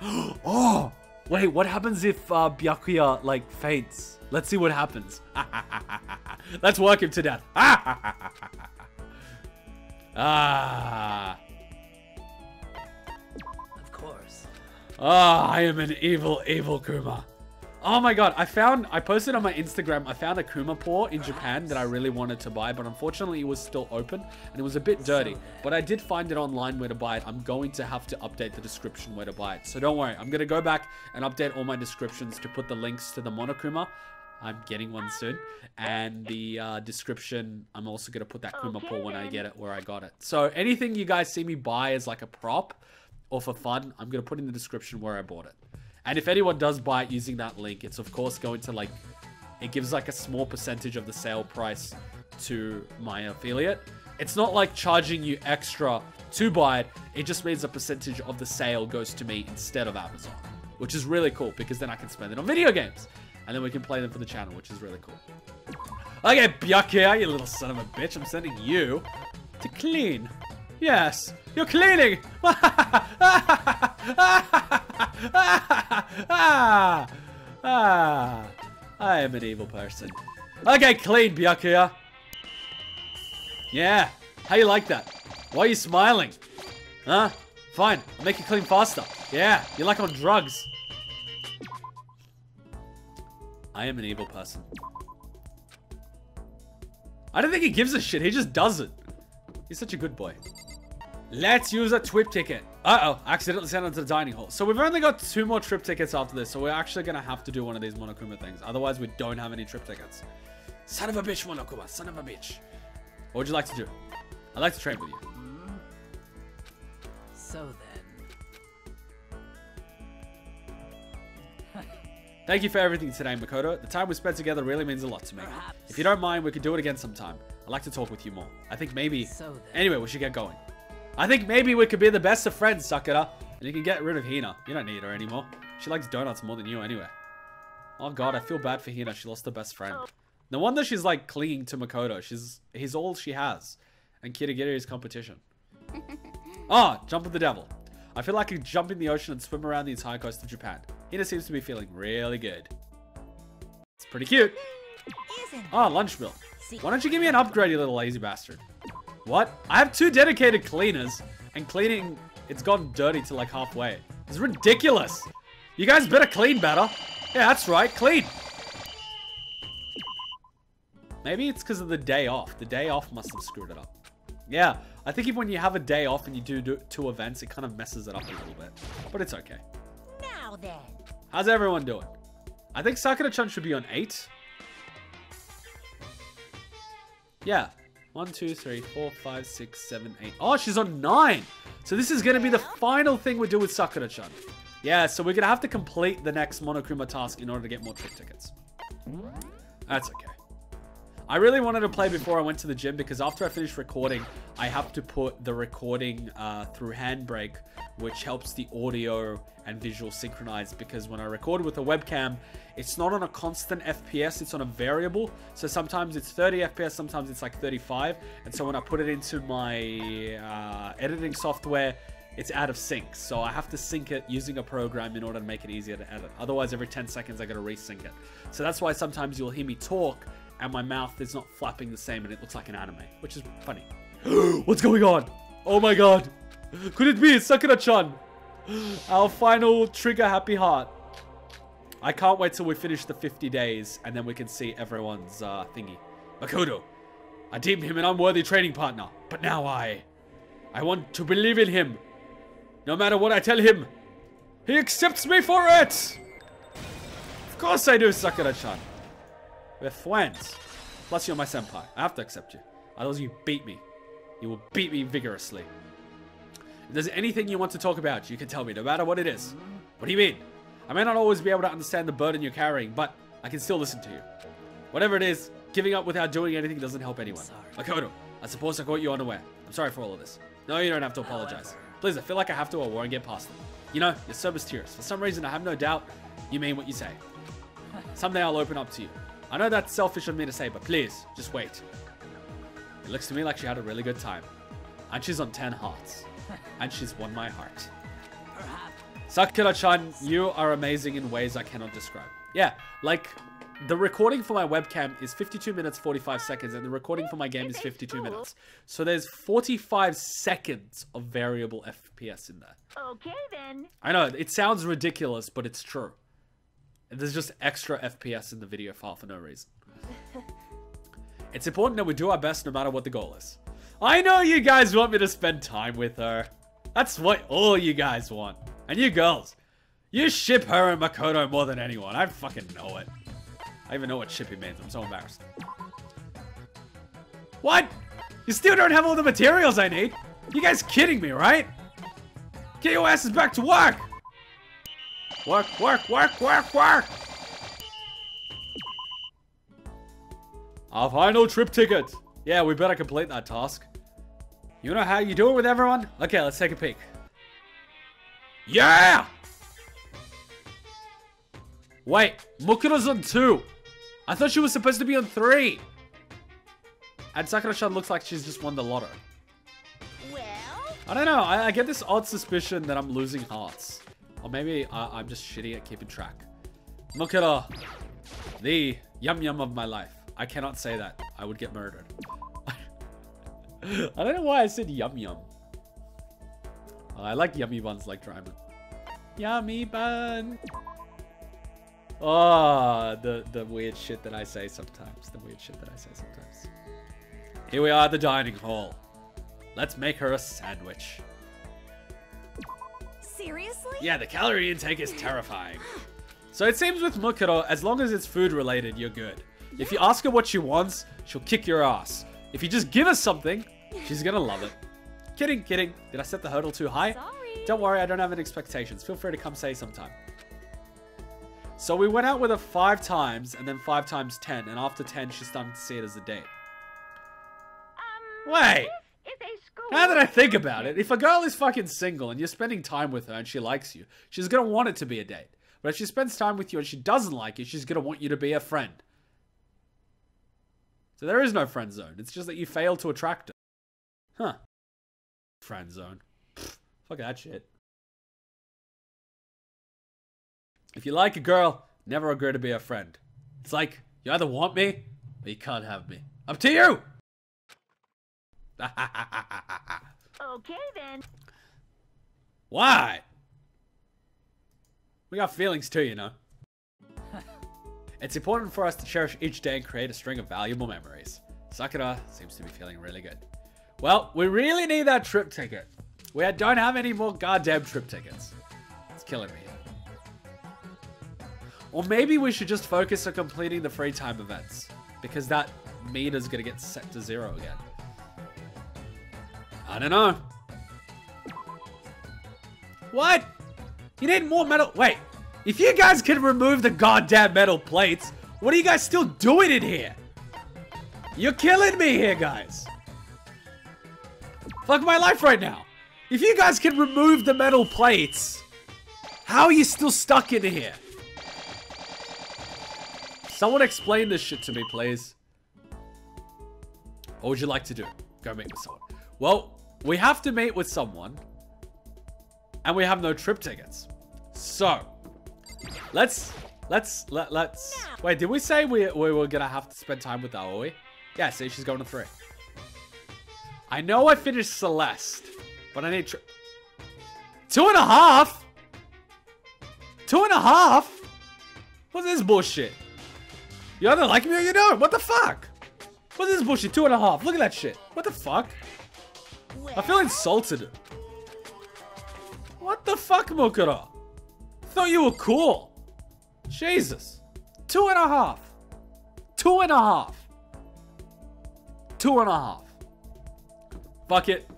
oh, wait, what happens if uh, Byakuya, like, faints? Let's see what happens. Let's work him to death. ah. Ah, I am an evil, evil Kuma. Oh my god, I found, I posted on my Instagram, I found a Kuma paw in Japan that I really wanted to buy, but unfortunately it was still open and it was a bit dirty. But I did find it online where to buy it. I'm going to have to update the description where to buy it. So don't worry, I'm going to go back and update all my descriptions to put the links to the Monokuma. I'm getting one soon. And the uh, description, I'm also going to put that Kuma Okay, paw when I get it where I got it. So anything you guys see me buy as like a prop or for fun, I'm going to put in the description where I bought it. And if anyone does buy it using that link, it's of course going to like, it gives like a small percentage of the sale price to my affiliate. It's not like charging you extra to buy it. It just means a percentage of the sale goes to me instead of Amazon, which is really cool because then I can spend it on video games. And then we can play them for the channel, which is really cool. Okay, Byakuya, you little son of a bitch. I'm sending you to clean. Yes, you're cleaning. ah, I am an evil person. Okay, clean, Byakuya. Yeah, how you like that? Why are you smiling? Huh? Fine, I'll make you clean faster. Yeah, you're like on drugs. I am an evil person. I don't think he gives a shit, he just does it. He's such a good boy. Let's use a trip ticket. Uh-oh, accidentally sent into the dining hall. So we've only got two more trip tickets after this, so we're actually going to have to do one of these Monokuma things. Otherwise, we don't have any trip tickets. Son of a bitch, Monokuma. Son of a bitch. What would you like to do? I'd like to train with you. Mm-hmm. So then. Thank you for everything today, Makoto. The time we spent together really means a lot to me. Perhaps. If you don't mind, we could do it again sometime. I'd like to talk with you more. I think maybe... So then. Anyway, we should get going. I think maybe we could be the best of friends, Sakura. And you can get rid of Hina. You don't need her anymore. She likes donuts more than you anyway. Oh god, I feel bad for Hina. She lost her best friend. No wonder she's like clinging to Makoto. She's He's all she has. And Kirigiri is competition. Ah, jump of the devil. I feel like I could jump in the ocean and swim around the entire coast of Japan. Hina seems to be feeling really good. It's pretty cute. Isn't Ah, lunch bill. Why don't you give me an upgrade, you little lazy bastard? What? I have two dedicated cleaners, and cleaning, it's gone dirty to like halfway. It's ridiculous. You guys better clean better. Yeah, that's right, clean. Maybe it's because of the day off. The day off must have screwed it up. Yeah, I think if when you have a day off and you do, do two events, it kind of messes it up a little bit. But it's okay. now then? How's everyone doing? I think Sakura-chan should be on 8. Yeah. One, two, three, four, five, six, seven, eight. Oh, she's on 9. So this is going to be the final thing we do with Sakura-chan. Yeah, so we're going to have to complete the next Monokuma task in order to get more trip tickets. That's okay. I really wanted to play before I went to the gym because after I finish recording, I have to put the recording uh, through Handbrake, which helps the audio and visual synchronize because when I record with a webcam, it's not on a constant FPS, it's on a variable. So sometimes it's 30 FPS, sometimes it's like 35. And so when I put it into my uh, editing software, it's out of sync. So I have to sync it using a program in order to make it easier to edit. Otherwise, every 10 seconds, I gotta resync it. So that's why sometimes you'll hear me talk and my mouth is not flapping the same and it looks like an anime, which is funny. What's going on? Oh my god. Could it be Sakura-chan? Our final trigger happy heart. I can't wait till we finish the 50 days and then we can see everyone's uh, thingy. Makoto, I deemed him an unworthy training partner, but now I... I want to believe in him. No matter what I tell him, he accepts me for it! Of course I do, Sakura-chan. We're friends. Plus, you're my senpai. I have to accept you. Otherwise, you beat me. You will beat me vigorously. If there's anything you want to talk about, you can tell me, no matter what it is. What do you mean? I may not always be able to understand the burden you're carrying, but I can still listen to you. Whatever it is, giving up without doing anything doesn't help anyone. Makoto, I suppose I caught you unaware. I'm sorry for all of this. No, you don't have to apologize. Please, I feel like I have to or I won't get past it. You know, you're so mysterious. For some reason, I have no doubt you mean what you say. Someday I'll open up to you. I know that's selfish of me to say, but please, just wait. It looks to me like she had a really good time. And she's on 10 hearts. And she's won my heart. Sakura-chan, you are amazing in ways I cannot describe. Yeah, like, the recording for my webcam is 52 minutes 45 seconds, and the recording for my game is 52 minutes. So there's 45 seconds of variable FPS in there. Okay then. I know, it sounds ridiculous, but it's true. There's just extra FPS in the video file for no reason. it's important that we do our best no matter what the goal is. I know you guys want me to spend time with her. That's what all you guys want. And you girls, you ship her and Makoto more than anyone. I fucking know it. I even know what shipping means. I'm so embarrassed. What? You still don't have all the materials I need? You guys kidding me, right? Get your asses back to work! Work, work, work, work, work! Our final trip ticket. Yeah, we better complete that task. You know how you do it with everyone? Okay, let's take a peek. Yeah! Wait, Mukuro's on two. I thought she was supposed to be on three. And Sakura-chan looks like she's just won the lotto. Well, I don't know. I, I get this odd suspicion that I'm losing hearts. Or maybe I'm just shitty at keeping track. Mukuro, the yum yum of my life. I cannot say that. I would get murdered. I don't know why I said yum yum. I like yummy buns like Dryman. Yummy bun. Oh, the, the weird shit that I say sometimes. The weird shit that I say sometimes. Here we are at the dining hall. Let's make her a sandwich. Seriously? Yeah, the calorie intake is terrifying. So it seems with Mukuro, as long as it's food related, you're good. If you ask her what she wants, she'll kick your ass. If you just give her something, she's gonna love it. Kidding, kidding. Did I set the hurdle too high? Sorry. Don't worry, I don't have any expectations. Feel free to come say sometime. So we went out with her five times, and then five times ten, and after ten, she's starting to see it as a date. Um, Wait! this is a school. Now that I think about it, if a girl is fucking single and you're spending time with her and she likes you, she's gonna want it to be a date. But if she spends time with you and she doesn't like you, she's gonna want you to be a friend. So there is no friend zone. It's just that you fail to attract her. Huh. Friend zone. Pfft, fuck that shit. If you like a girl, never agree to be a friend. It's like, you either want me, or you can't have me. Up to you! Okay then. Why? We got feelings too, you know. it's important for us to cherish each day and create a string of valuable memories. Sakura seems to be feeling really good. Well, we really need that trip ticket. We don't have any more goddamn trip tickets. It's killing me. Or maybe we should just focus on completing the free time events. Because that meter's gonna get set to zero again. I don't know. What? You need more metal. Wait, if you guys can remove the goddamn metal plates, what are you guys still doing in here? You're killing me here, guys. Fuck my life right now. If you guys can remove the metal plates, how are you still stuck in here? Someone explain this shit to me, please. What would you like to do? Go meet with someone. Well, we have to meet with someone. And we have no trip tickets. So, let's, let's, let, let's, wait, did we say we, we were gonna have to spend time with Aoi? Yeah, see, she's going to three. I know I finished Celeste, but I need tri- Two and a half? Two and a half? What's this bullshit? You either like me or you don't. What the fuck? What's this bullshit? Two and a half. Look at that shit. What the fuck? I feel insulted. What the fuck, Mukuro? Thought you were cool. Jesus. Two and a half. Two and a half. Two and a half. Fuck it.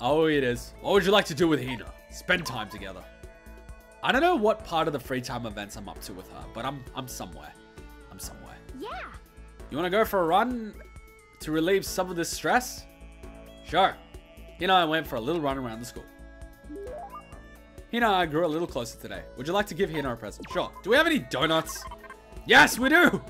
Oh, it is. What would you like to do with Hina? Spend time together. I don't know what part of the free time events I'm up to with her, but I'm I'm somewhere. I'm somewhere. Yeah. You want to go for a run to relieve some of this stress? Sure. Hina and I went for a little run around the school. Hina and I grew a little closer today. Would you like to give Hina a present? Sure. Do we have any donuts? Yes, we do!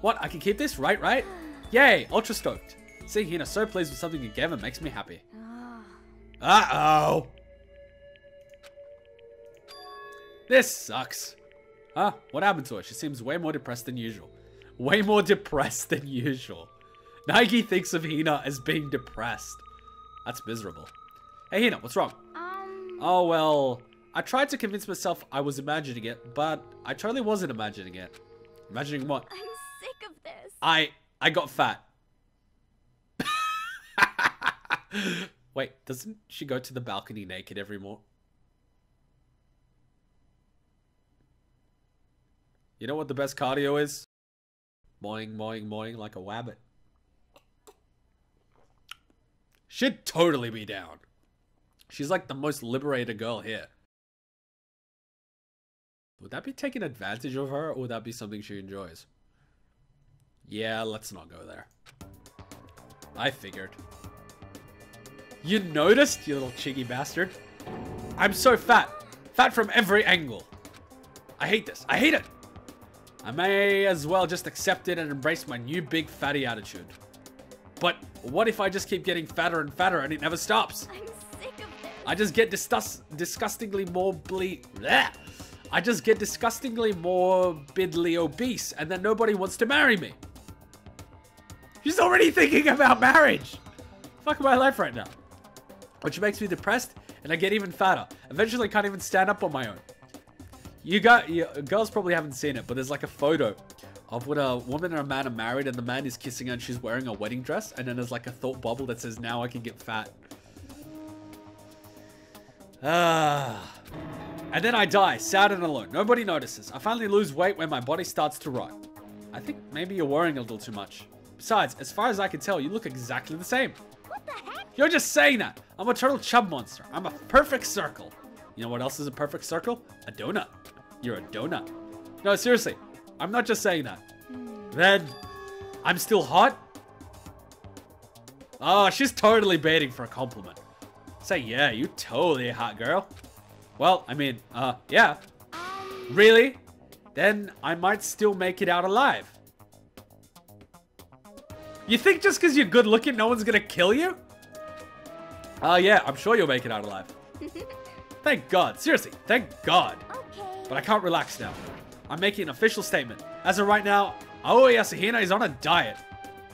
What? I can keep this? Right, right? Yay! Ultra stoked. Seeing Hina so pleased with something you gave her makes me happy. Uh-oh! This sucks. Huh? What happened to her? She seems way more depressed than usual. Way more depressed than usual. Nike thinks of Hina as being depressed. That's miserable. Hey Hina, what's wrong? Um. Oh well, I tried to convince myself I was imagining it, but I totally wasn't imagining it. Imagining what? I'm sick of this. I I got fat. Wait, doesn't she go to the balcony naked every more? You know what the best cardio is? Moing, moing, moing like a wabbit. She'd totally be down. She's like the most liberated girl here. Would that be taking advantage of her, or would that be something she enjoys? Yeah, let's not go there. I figured. You noticed, you little cheeky bastard? I'm so fat. Fat from every angle. I hate this. I hate it. I may as well just accept it and embrace my new big fatty attitude. But what if I just keep getting fatter and fatter and it never stops? I'm sick of this. I just get disgust disgustingly more ble- bleh. I just get disgustingly morbidly obese and then nobody wants to marry me. She's already thinking about marriage. Fuck my life right now. Which makes me depressed and I get even fatter. Eventually I can't even stand up on my own. You got you, girls probably haven't seen it, but there's like a photo of when a woman and a man are married and the man is kissing her and she's wearing a wedding dress and then there's like a thought bubble that says now I can get fat. Ah. And then I die, sad and alone. Nobody notices. I finally lose weight when my body starts to rot. I think maybe you're worrying a little too much. Besides, as far as I can tell, you look exactly the same. What the heck? You're just saying that. I'm a turtle chub monster. I'm a perfect circle. You know what else is a perfect circle? A donut. You're a donut. No, seriously. I'm not just saying that. Then, I'm still hot? Oh, she's totally baiting for a compliment. Say, yeah, you totally a hot girl. Well, I mean, uh, yeah. Um, Really? Then I might still make it out alive. You think just because you're good looking, no one's gonna kill you? Oh, yeah, I'm sure you'll make it out alive. Thank God. Seriously, thank God. okay. But I can't relax now. I'm making an official statement. As of right now, Aoi Asahina is on a diet.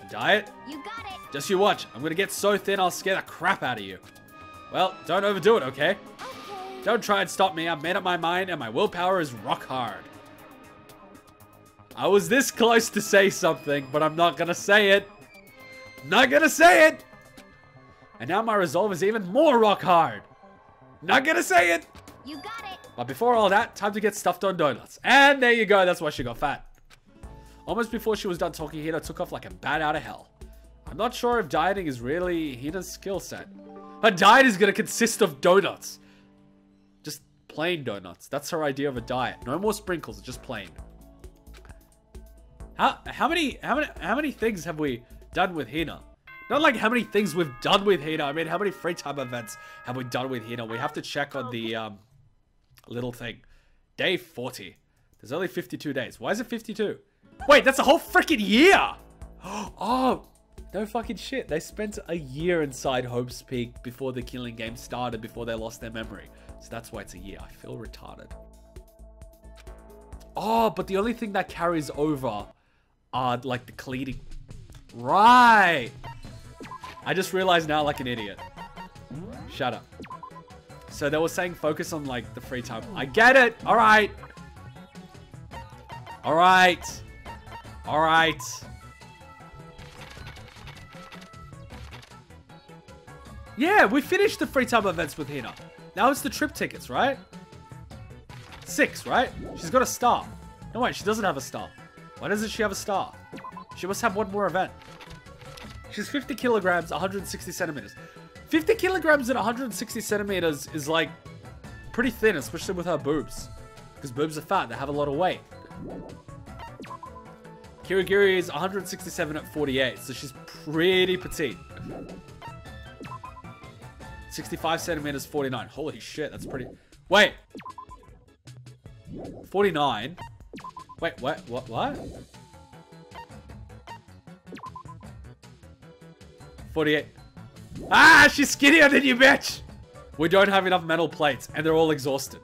A diet? You got it. Just you watch. I'm gonna get so thin I'll scare the crap out of you. Well, don't overdo it, okay? Okay. Don't try and stop me. I've made up my mind and my willpower is rock hard. I was this close to say something, but I'm not gonna say it. Not gonna say it! And now my resolve is even more rock hard. Not gonna say it! You got it. But before all that, time to get stuffed on donuts. And there you go, that's why she got fat. Almost before she was done talking, Hina took off like a bat out of hell. I'm not sure if dieting is really Hina's skill set. Her diet is gonna consist of donuts. Just plain donuts. That's her idea of a diet. No more sprinkles, just plain. How how many how many how many things have we done with Hina? Not like how many things we've done with Hina. I mean, how many free time events have we done with Hina? We have to check on the um, little thing. Day 40. There's only 52 days. Why is it 52? Wait, that's a whole freaking year! Oh, no fucking shit. They spent a year inside Hope's Peak before the killing game started, before they lost their memory. So that's why it's a year. I feel retarded. Oh, but the only thing that carries over are like the cleaning. Right! I just realized now like an idiot. Shut up. So they were saying focus on like the free time. I get it. All right. All right. All right. Yeah, we finished the free time events with Hina. Now it's the trip tickets, right? Six, right? She's got a star. No, wait, she doesn't have a star. Why doesn't she have a star? She must have one more event. She's 50 kilograms, 160 centimeters. 50 kilograms and 160 centimeters is like pretty thin, especially with her boobs. Because boobs are fat, they have a lot of weight. Kirigiri is 167 at 48, so she's pretty petite. 65 centimeters, 49. Holy shit, that's pretty... Wait. 49? Wait, what? What? What? 48. Ah, she's skinnier than you, bitch! We don't have enough metal plates, and they're all exhausted.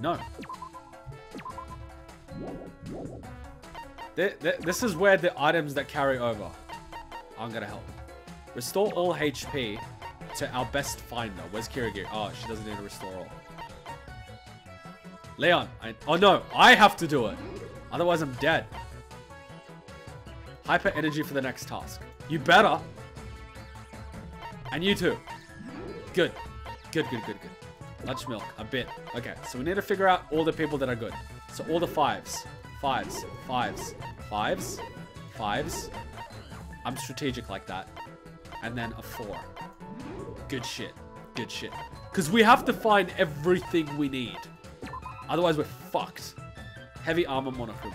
No. Th th this is where the items that carry over I'm gonna help. Restore all HP to our best finder. Where's Kirigiri? Oh, she doesn't need to restore all. Leon, I, oh no, I have to do it. Otherwise I'm dead. Hyper energy for the next task. You better. And you too. Good. Good, good, good, good. Lunch milk, a bit. Okay, so we need to figure out all the people that are good. So all the fives. Fives, fives, fives, fives. I'm strategic like that. And then a four. Good shit. Good shit. Because we have to find everything we need. Otherwise, we're fucked. Heavy armor monokuma.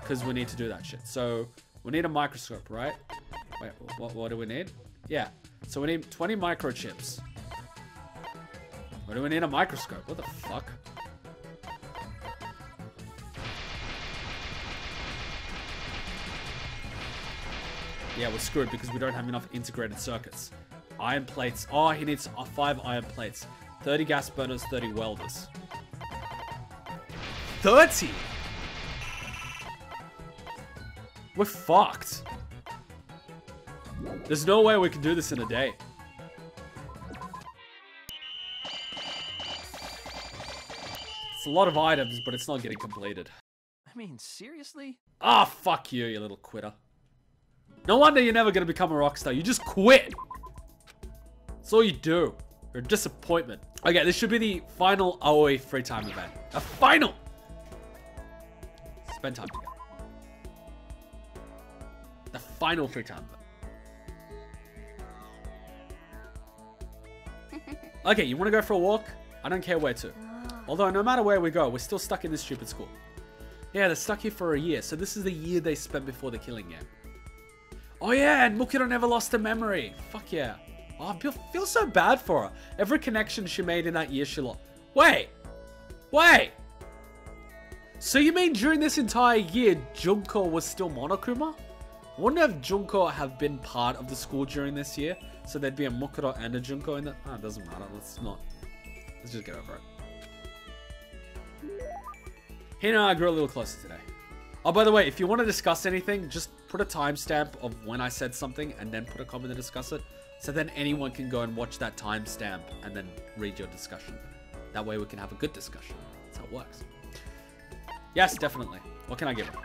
Because we need to do that shit. So, we need a microscope, right? Wait, what, what do we need? Yeah. So we need 20 microchips. What do we need a microscope? What the fuck? Yeah, we're screwed because we don't have enough integrated circuits. Iron plates. Oh, he needs uh, five iron plates. 30 gas burners, 30 welders. 30? We're fucked. There's no way we can do this in a day. It's a lot of items, but it's not getting completed. I mean, seriously? Ah, fuck you, you little quitter. No wonder you're never gonna become a rock star. You just quit. That's all you do. You're a disappointment. Okay, this should be the final Aoi free time event. A final! Spend time together. The final free time. Okay, you wanna go for a walk? I don't care where to. Ah. Although, no matter where we go, we're still stuck in this stupid school. Yeah, they're stuck here for a year, so this is the year they spent before the killing game. Oh yeah, and Mukuro never lost a memory. Fuck yeah. Oh, I feel, feel so bad for her. Every connection she made in that year, she lost. Wait! Wait! So you mean during this entire year, Junko was still Monokuma? Wouldn't have Junko have been part of the school during this year? So there'd be a Mukuro and a Junko in the... Ah, it doesn't matter. Let's not... Let's just get over it. Hina and I grew a little closer today. Oh, by the way, if you want to discuss anything, just put a timestamp of when I said something and then put a comment to discuss it. So then anyone can go and watch that timestamp and then read your discussion. That way we can have a good discussion. That's how it works. Yes, definitely. What can I give her?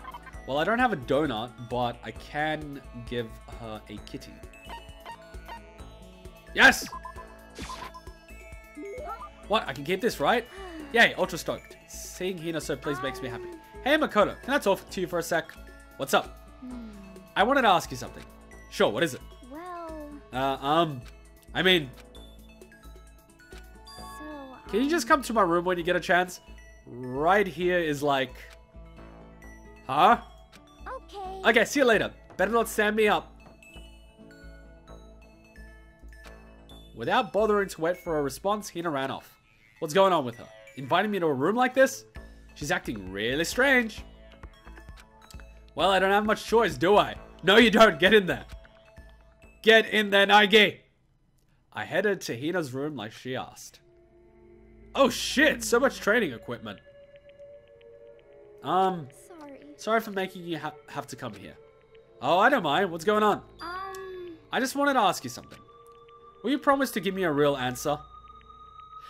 Well, I don't have a donut, but I can give her a kitty. Yes! What? I can keep this, right? Yay, ultra stoked. Seeing Hina so pleased makes me happy. Hey, Makoto, can I talk to you for a sec? What's up? I wanted to ask you something. Sure, what is it? Well, Uh, um, I mean, so. can you just come to my room when you get a chance? Right here is like... Huh? Okay. Okay, see you later. Better not stand me up. Without bothering to wait for a response, Hina ran off. What's going on with her? Inviting me to a room like this? She's acting really strange. Well, I don't have much choice, do I? No, you don't. Get in there. Get in there, Naegi. I headed to Hina's room like she asked. Oh shit, so much training equipment. Um, Sorry. sorry for making you ha have to come here. Oh, I don't mind. What's going on? Um. I just wanted to ask you something. Will you promise to give me a real answer?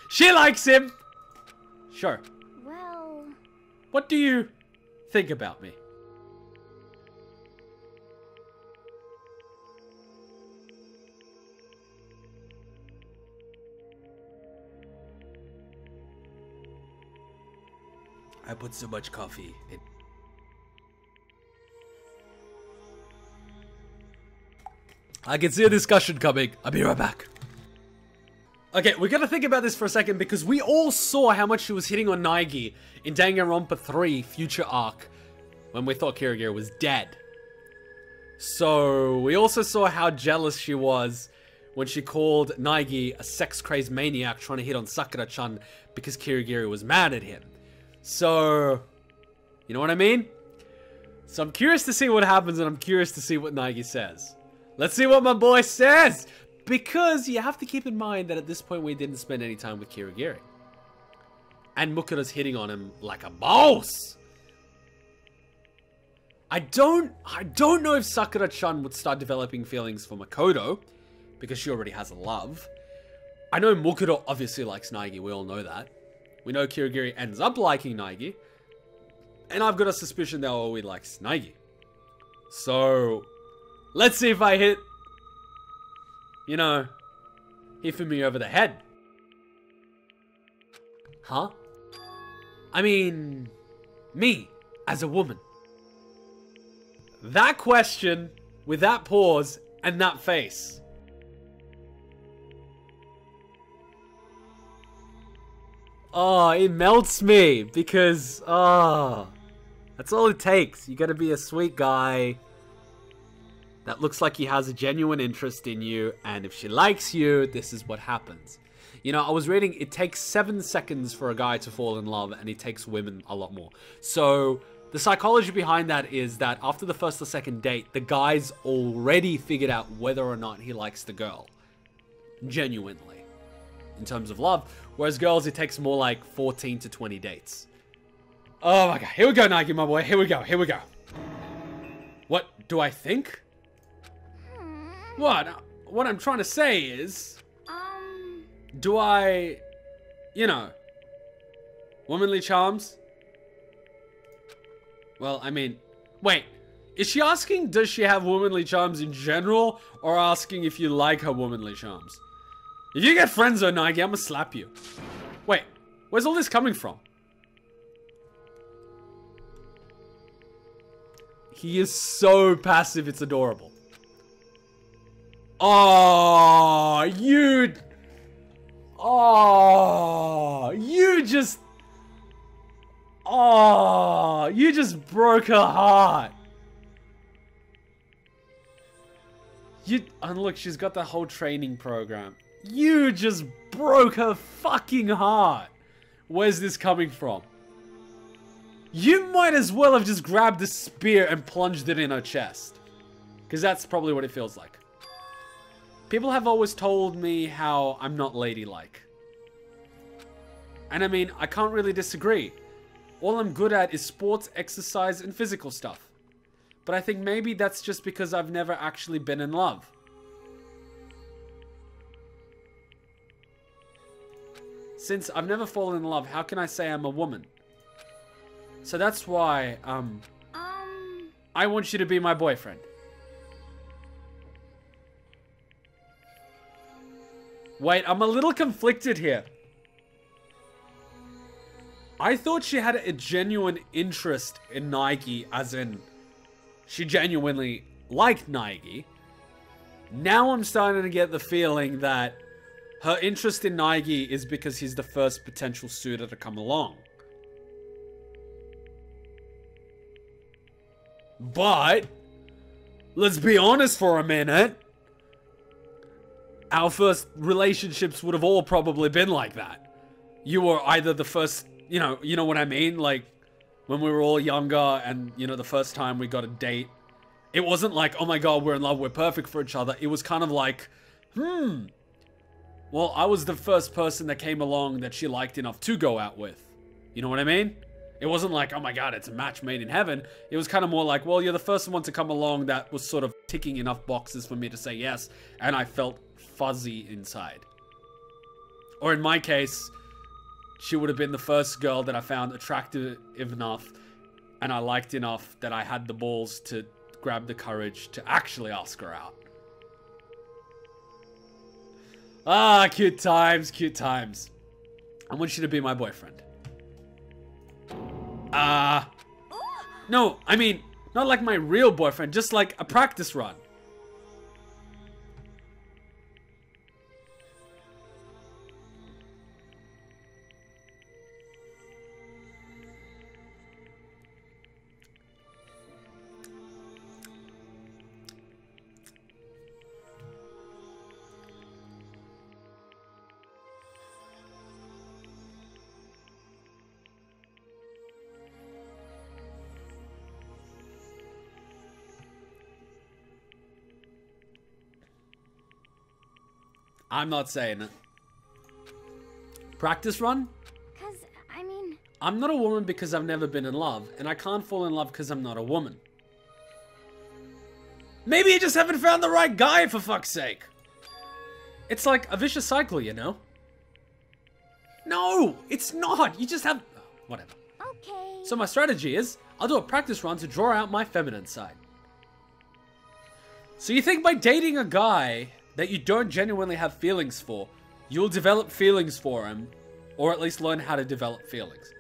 She likes him! Sure. Well. What do you think about me? I put so much coffee in. I can see a discussion coming. I'll be right back. Okay, we're gonna think about this for a second because we all saw how much she was hitting on Naegi in Danganronpa 3 Future Arc when we thought Kirigiri was dead. So, we also saw how jealous she was when she called Naegi a sex-crazed maniac trying to hit on Sakura-chan because Kirigiri was mad at him. So, you know what I mean? So I'm curious to see what happens and I'm curious to see what Naegi says. Let's see what my boy says! Because you have to keep in mind that at this point we didn't spend any time with Kirigiri. And Mukuro's hitting on him like a boss! I don't I don't know if Sakura-chan would start developing feelings for Makoto, because she already has a love. I know Mukuro obviously likes Naegi, we all know that. We know Kirigiri ends up liking Naegi. And I've got a suspicion that Aoi likes Naegi. So, let's see if I hit, you know, Hifumi over the head. Huh? I mean, me, as a woman. That question, with that pause, and that face. Oh, it melts me because oh, that's all it takes. You got to be a sweet guy. that looks like he has a genuine interest in you, and if she likes you, this is what happens. You know, I was reading it takes seven seconds for a guy to fall in love, and it takes women a lot more. So, the psychology behind that is that after the first or second date, the guy's already figured out whether or not he likes the girl. Genuinely. In terms of love. Whereas girls, it takes more like 14 to 20 dates. Oh my god. Here we go, Naegi, my boy. Here we go. Here we go. What do I think? What? What I'm trying to say is, Um, do I, you know, womanly charms? Well, I mean, wait. Is she asking does she have womanly charms in general or asking if you like her womanly charms? If you get friends with Naegi, I'm gonna slap you. Wait, where's all this coming from? He is so passive, it's adorable. Oh, you. Oh, you just. Oh, you just broke her heart. You. And look, she's got the whole training program. You just broke her fucking heart. Where's this coming from? You might as well have just grabbed a spear and plunged it in her chest. Because that's probably what it feels like. People have always told me how I'm not ladylike. And I mean, I can't really disagree. All I'm good at is sports, exercise, and physical stuff. But I think maybe that's just because I've never actually been in love. Since I've never fallen in love, how can I say I'm a woman? So that's why, um, um, I want you to be my boyfriend. Wait, I'm a little conflicted here. I thought she had a genuine interest in Naegi, as in, she genuinely liked Naegi. Now I'm starting to get the feeling that her interest in Naegi is because he's the first potential suitor to come along. But, let's be honest for a minute. Our first relationships would have all probably been like that. You were either the first, you know, you know what I mean? Like, when we were all younger and, you know, the first time we got a date, it wasn't like, oh my god, we're in love, we're perfect for each other. It was kind of like, hmm. Well, I was the first person that came along that she liked enough to go out with. You know what I mean? It wasn't like, oh my god, it's a match made in heaven. It was kind of more like, well, you're the first one to come along that was sort of ticking enough boxes for me to say yes, and I felt fuzzy inside. Or in my case, she would have been the first girl that I found attractive enough and I liked enough that I had the balls to grab the courage to actually ask her out. Ah, cute times, cute times. I want you to be my boyfriend. Ah. Uh, no, I mean, not like my real boyfriend, just like a practice run. I'm not saying it. Practice run? cause, I mean, I'm not a woman because I've never been in love, and I can't fall in love because I'm not a woman. Maybe you just haven't found the right guy, for fuck's sake. It's like a vicious cycle, you know? No, it's not. You just have... Whatever. okay. So my strategy is, I'll do a practice run to draw out my feminine side. So you think by dating a guy that you don't genuinely have feelings for, you'll develop feelings for him, or at least learn how to develop feelings.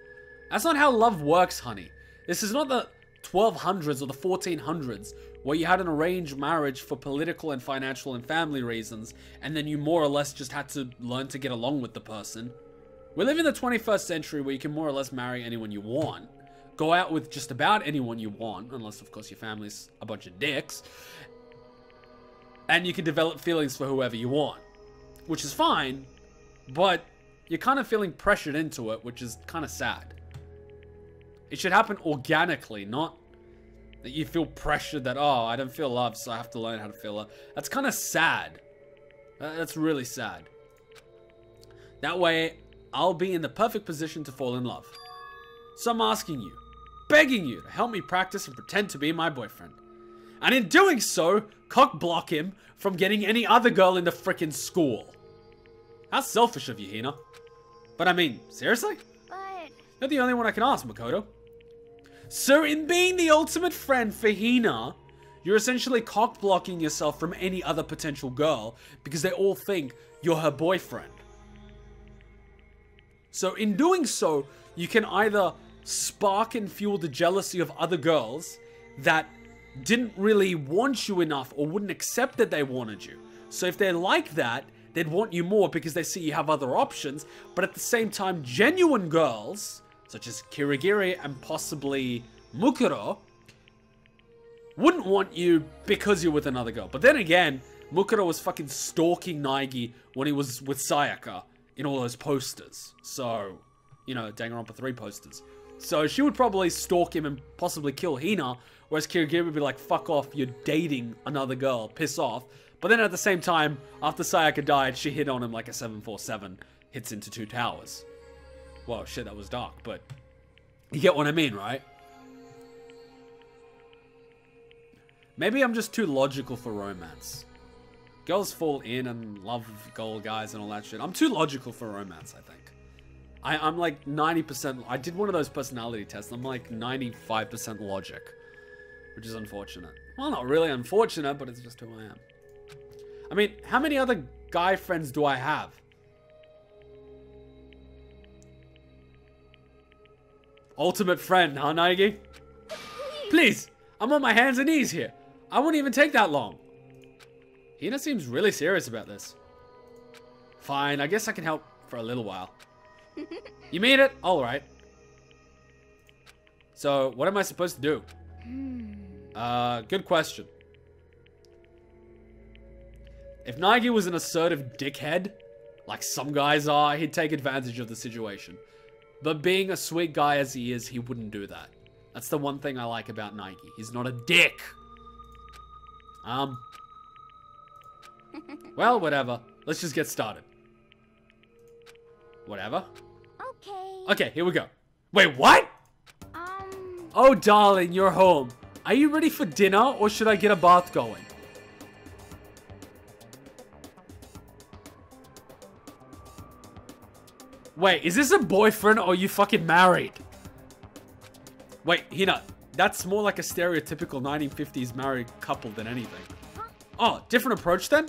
That's not how love works, honey. This is not the 1200s or the 1400s where you had an arranged marriage for political and financial and family reasons, and then you more or less just had to learn to get along with the person. We live in the 21st century where you can more or less marry anyone you want, go out with just about anyone you want, unless, of course, your family's a bunch of dicks, and you can develop feelings for whoever you want, which is fine, but you're kind of feeling pressured into it, which is kind of sad. It should happen organically, not that you feel pressured that, oh, I don't feel love, so I have to learn how to feel love. That's kind of sad. That's really sad. That way, I'll be in the perfect position to fall in love. So I'm asking you, begging you to help me practice and pretend to be my boyfriend. And in doing so, cock block him from getting any other girl in the frickin' school. How selfish of you, Hina. But I mean, seriously? But You're the only one I can ask, Makoto. So, in being the ultimate friend for Hina, you're essentially cock blocking yourself from any other potential girl because they all think you're her boyfriend. So, in doing so, you can either spark and fuel the jealousy of other girls that didn't really want you enough or wouldn't accept that they wanted you. So, if they're like that, they'd want you more because they see you have other options. But at the same time, genuine girls, such as Kirigiri and possibly Mukuro, wouldn't want you because you're with another girl. But then again, Mukuro was fucking stalking Naegi when he was with Sayaka in all those posters. So, you know, Danganronpa 3 posters. So she would probably stalk him and possibly kill Hina, whereas Kirigiri would be like, fuck off, you're dating another girl, piss off. But then at the same time, after Sayaka died, she hit on him like a 747 hits into two towers. Well, shit, that was dark, but you get what I mean, right? Maybe I'm just too logical for romance. Girls fall in and love girl guys and all that shit. I'm too logical for romance, I think. I, I'm like 90%. I did one of those personality tests. I'm like 95% logic, which is unfortunate. Well, not really unfortunate, but it's just who I am. I mean, how many other guy friends do I have? Ultimate friend, huh, Naegi? Please, I'm on my hands and knees here. I wouldn't even take that long. Hina seems really serious about this. Fine, I guess I can help for a little while. you mean it? Alright. So, what am I supposed to do? Hmm. Uh, good question. If Naegi was an assertive dickhead, like some guys are, he'd take advantage of the situation. But being a sweet guy as he is, he wouldn't do that. That's the one thing I like about Naegi. He's not a dick. Um. Well, whatever. Let's just get started. Whatever. okay. Okay, here we go. Wait, what? Um, Oh, darling, you're home. Are you ready for dinner or should I get a bath going? Wait, is this a boyfriend or are you fucking married? Wait, Hina, that's more like a stereotypical 1950s married couple than anything. Oh, different approach then?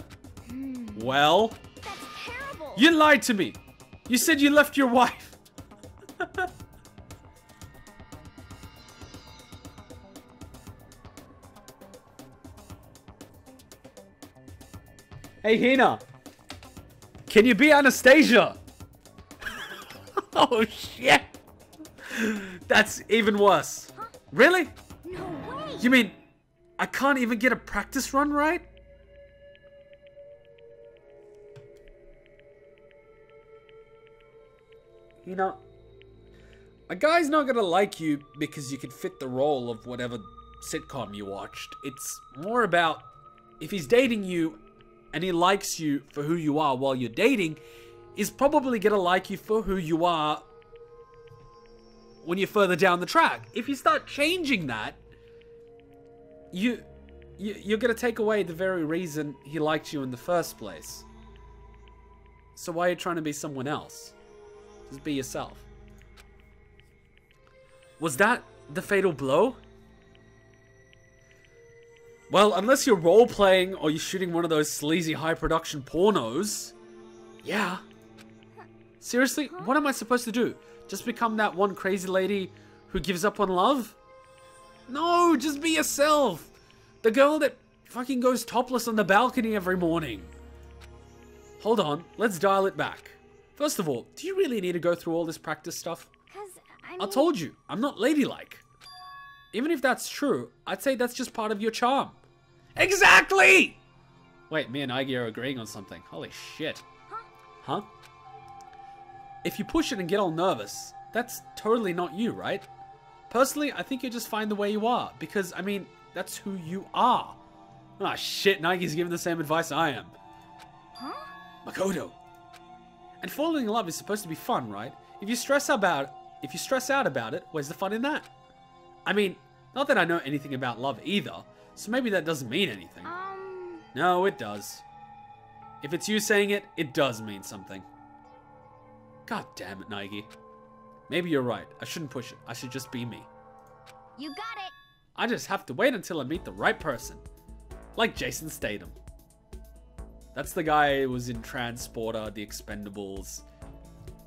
Hmm. Well, that's terrible. you lied to me. You said you left your wife. Hey, Hina. Can you be Anastasia? oh, shit. That's even worse. Really? no way. You mean I can't even get a practice run right? You know, a guy's not gonna like you because you could fit the role of whatever sitcom you watched. It's more about if he's dating you and he likes you for who you are while you're dating, he's probably gonna like you for who you are when you're further down the track. If you start changing that, you, you you're gonna take away the very reason he liked you in the first place. So why are you trying to be someone else? Just be yourself. Was that the fatal blow? Well, unless you're role playing or you're shooting one of those sleazy high production pornos. Yeah. Seriously, what am I supposed to do? Just become that one crazy lady who gives up on love? No, just be yourself. The girl that fucking goes topless on the balcony every morning. Hold on, let's dial it back. First of all, do you really need to go through all this practice stuff? I mean, I told you, I'm not ladylike. Even if that's true, I'd say that's just part of your charm. Exactly! Wait, me and Igi are agreeing on something. Holy shit. Huh? If you push it and get all nervous, that's totally not you, right? Personally, I think you're just fine the way you are, because, I mean, that's who you are. Ah, shit, Naegi's giving the same advice I am. Huh? Makoto. And falling in love is supposed to be fun, right? If you stress about if you stress out about it, where's the fun in that? I mean, not that I know anything about love either, so maybe that doesn't mean anything. Um, No, it does. If it's you saying it, it does mean something. God damn it, Naegi. Maybe you're right. I shouldn't push it. I should just be me. you got it. I just have to wait until I meet the right person. Like Jason Statham. That's the guy who was in Transporter, The Expendables.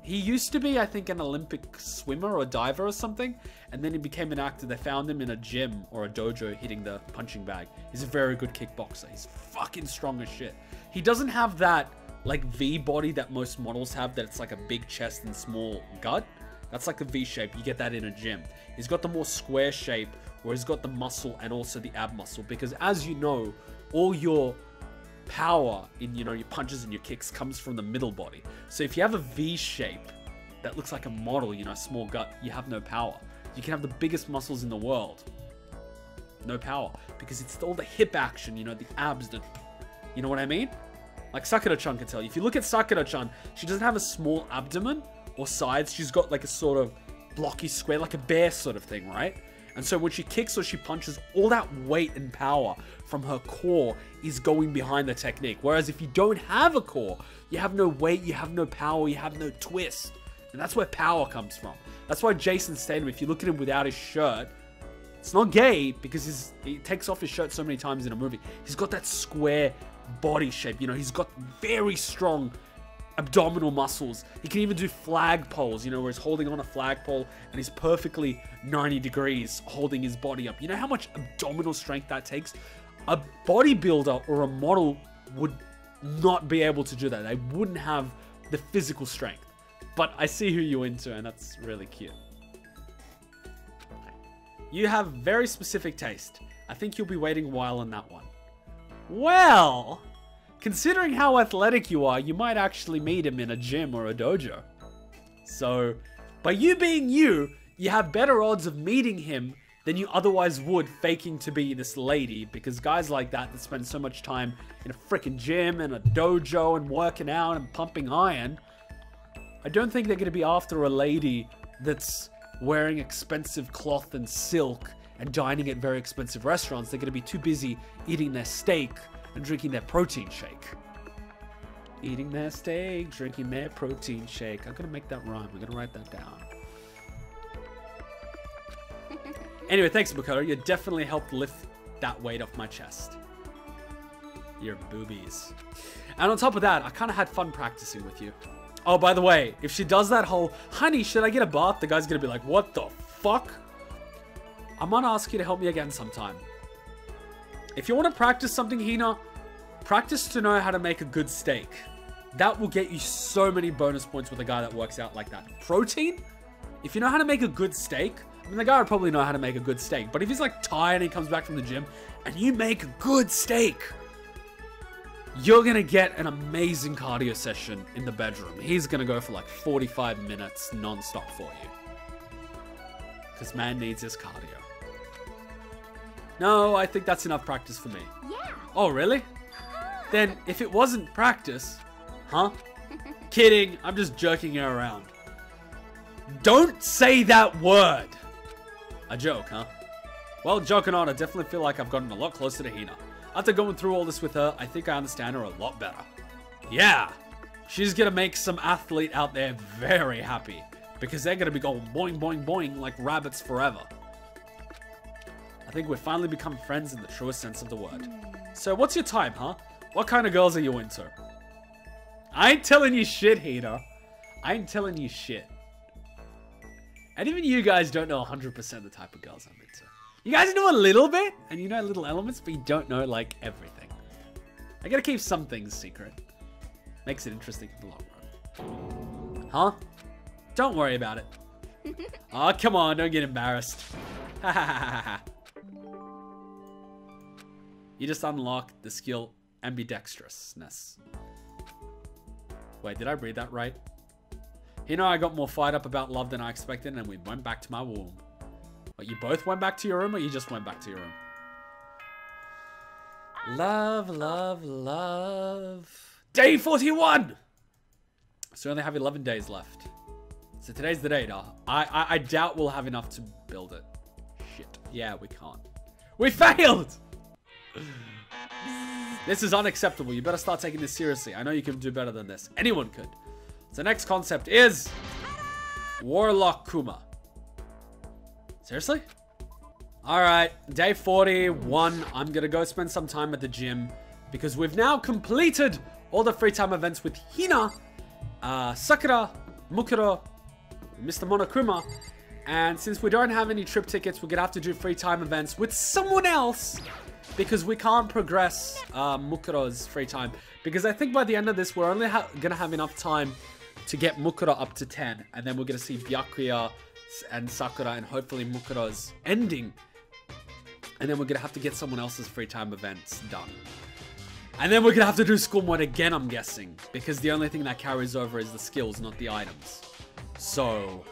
He used to be, I think, an Olympic swimmer or diver or something, and then he became an actor. They found him in a gym or a dojo hitting the punching bag. He's a very good kickboxer. He's fucking strong as shit. He doesn't have that like V body that most models have, that it's like a big chest and small gut. That's like a V shape. You get that in a gym. He's got the more square shape where he's got the muscle and also the ab muscle because as you know, all your power in you know your punches and your kicks comes from the middle body. So if you have a V shape that looks like a model, you know, small gut, you have no power. You can have the biggest muscles in the world. No power because it's all the hip action, you know, the abs, the you know what I mean? Like Sakura-chan can tell you. If you look at Sakura-chan, she doesn't have a small abdomen or sides. She's got like a sort of blocky square, like a bear sort of thing, right? And so when she kicks or she punches, all that weight and power from her core is going behind the technique. Whereas if you don't have a core, you have no weight, you have no power, you have no twist. And that's where power comes from. That's why Jason Statham, if you look at him without his shirt, it's not gay because he's, he takes off his shirt so many times in a movie. He's got that square body shape. You know, he's got very strong abdominal muscles. He can even do flag poles, you know, where he's holding on a flagpole and he's perfectly 90 degrees holding his body up. You know how much abdominal strength that takes? A bodybuilder or a model would not be able to do that. They wouldn't have the physical strength. But I see who you're into, and that's really cute. You have very specific taste. I think you'll be waiting a while on that one. Well, considering how athletic you are, you might actually meet him in a gym or a dojo. So, by you being you, you have better odds of meeting him than you otherwise would faking to be this lady because guys like that that spend so much time in a freaking gym and a dojo and working out and pumping iron, I don't think they're going to be after a lady that's wearing expensive cloth and silk and dining at very expensive restaurants. They're going to be too busy eating their steak drinking their protein shake. Eating their steak, drinking their protein shake. I'm to make that rhyme. I'm to write that down. Anyway, thanks, Makoto. You definitely helped lift that weight off my chest. Your boobies. And on top of that, I kind of had fun practicing with you. Oh, by the way, if she does that whole, honey, should I get a bath? The guy's gonna be like, what the fuck? I'm gonna ask you to help me again sometime. If you want to practice something, Hina, practice to know how to make a good steak. That will get you so many bonus points with a guy that works out like that. Protein? If you know how to make a good steak, I mean, the guy would probably know how to make a good steak, but if he's like tired and he comes back from the gym and you make a good steak, you're gonna get an amazing cardio session in the bedroom. He's gonna go for like 45 minutes non-stop for you. Because man needs his cardio. No, I think that's enough practice for me. Yeah. Oh, really? Then if it wasn't practice, huh? Kidding, I'm just jerking her around. Don't say that word! A joke, huh? Well, joking on, I definitely feel like I've gotten a lot closer to Hina. After going through all this with her, I think I understand her a lot better. Yeah, she's gonna make some athlete out there very happy. Because they're gonna be going boing boing boing like rabbits forever. I think we've finally become friends in the truest sense of the word. Hmm. So what's your type, huh? What kind of girls are you into? I ain't telling you shit, Hina. I ain't telling you shit. And even you guys don't know 100% the type of girls I'm into. You guys know a little bit, and you know little elements, but you don't know, like, everything. I gotta keep some things secret. Makes it interesting in the long run. Huh? Don't worry about it. oh, come on, don't get embarrassed. Ha ha ha ha ha. You just unlock the skill ambidextrousness. Wait, did I read that right? You know, I got more fired up about love than I expected, and we went back to my womb. But you both went back to your room, or you just went back to your room? Love, love, love. Day 41! So we only have 11 days left. So today's the day, though. I, I, I doubt we'll have enough to build it. Shit. Yeah, we can't. We failed! This is unacceptable. You better start taking this seriously. I know you can do better than this. Anyone could. The next concept is Warlock Kuma. Seriously? Alright, day 41. I'm gonna go spend some time at the gym because we've now completed all the free time events with Hina, uh, Sakura, Mukuro, Mr. Monokuma. And since we don't have any trip tickets, we're gonna have to do free time events with someone else because we can't progress uh, Mukuro's free time. Because I think by the end of this, we're only ha gonna have enough time to get Mukuro up to 10. And then we're gonna see Byakuya and Sakura and hopefully Mukuro's ending. And then we're gonna have to get someone else's free time events done. And then we're gonna have to do school mode again, I'm guessing. Because the only thing that carries over is the skills, not the items. So,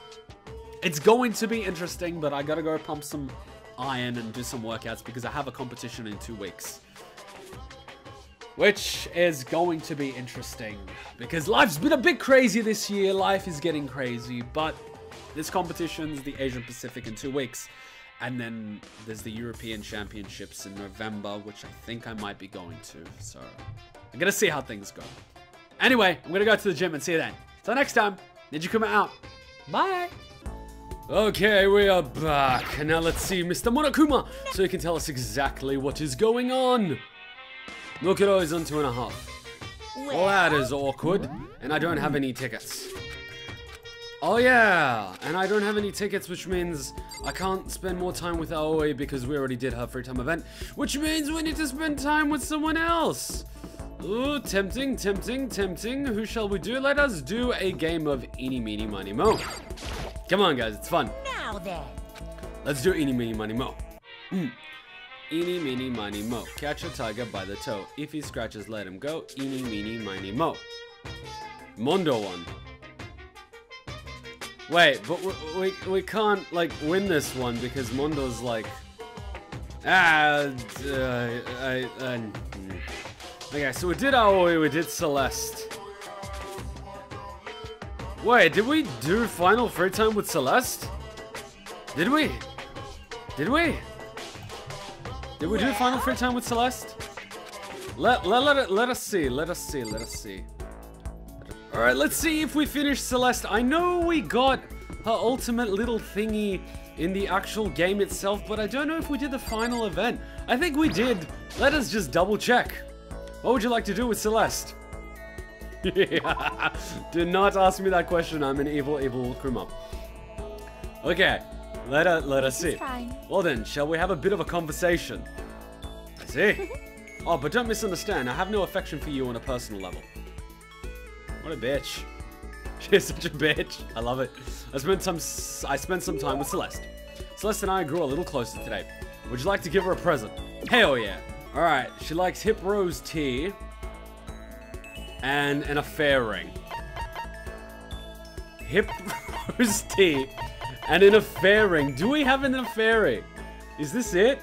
it's going to be interesting, but I gotta go pump some iron and do some workouts because I have a competition in two weeks. Which is going to be interesting because life's been a bit crazy this year. Life is getting crazy, but this competition's the Asian Pacific in two weeks. And then there's the European Championships in November, which I think I might be going to. So I'm gonna see how things go. Anyway, I'm gonna go to the gym and see you then. Till next time, Ninja Kuma out. Bye. Okay, we are back. Now let's see Mr. Monokuma so he can tell us exactly what is going on. Mukuro is on two and a half. Well, that is awkward. And I don't have any tickets. Oh yeah, and I don't have any tickets, which means I can't spend more time with Aoi because we already did her free time event, which means we need to spend time with someone else. Ooh, tempting, tempting, tempting. Who shall we do? Let us do a game of Eeny, Meeny, Miny, Mo. Come on, guys, it's fun. Now then. Let's do Eeny, Meeny, Miny, Mo. Mm. Eeny, Meeny, Miny, Mo. Catch a tiger by the toe. If he scratches, let him go. Eeny, Meeny, Miny, Mo. Mondo one. Wait, but we, we, we can't, like, win this one because Mondo's like... Ah, uh, I, I, mm. Okay, so we did Aoi, we did Celeste. Wait, did we do Final Free Time with Celeste? Did we? Did we? Did we do Final Free Time with Celeste? Let, let, let, it, let us see, let us see, let us see. Alright, let's see if we finish Celeste. I know we got her ultimate little thingy in the actual game itself, but I don't know if we did the final event. I think we did. Let us just double check. What would you like to do with Celeste? do not ask me that question. I'm an evil, evil Kuma. Okay, let, uh, let us see. fine. Well then, shall we have a bit of a conversation? I see. oh, but don't misunderstand. I have no affection for you on a personal level. What a bitch. She's such a bitch. I love it. I spent some I spent some time with Celeste. Celeste and I grew a little closer today. Would you like to give her a present? Hell yeah. Alright, she likes hip rose tea and an affair ring. Hip rose tea and an affair ring. Do we have an affair ring? Is this it?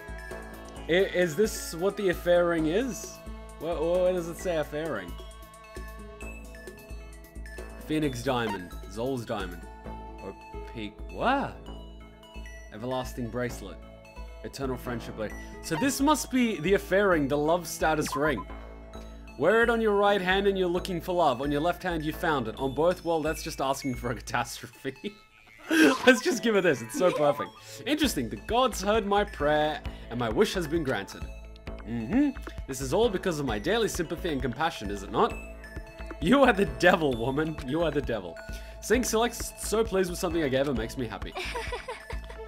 I- Is this what the affair ring is? What, what does it say affair ring? Phoenix Diamond, Zol's Diamond, or Peak. What? Everlasting Bracelet, Eternal Friendship Blade. So this must be the affair ring, the love status ring. Wear it on your right hand and you're looking for love. On your left hand, you found it. On both, well, that's just asking for a catastrophe. Let's just give it this. It's so perfect. Interesting. The gods heard my prayer and my wish has been granted. Mm-hmm. This is all because of my daily sympathy and compassion, is it not? You are the devil, woman. You are the devil. Seeing Celeste so pleased with something I gave her makes me happy.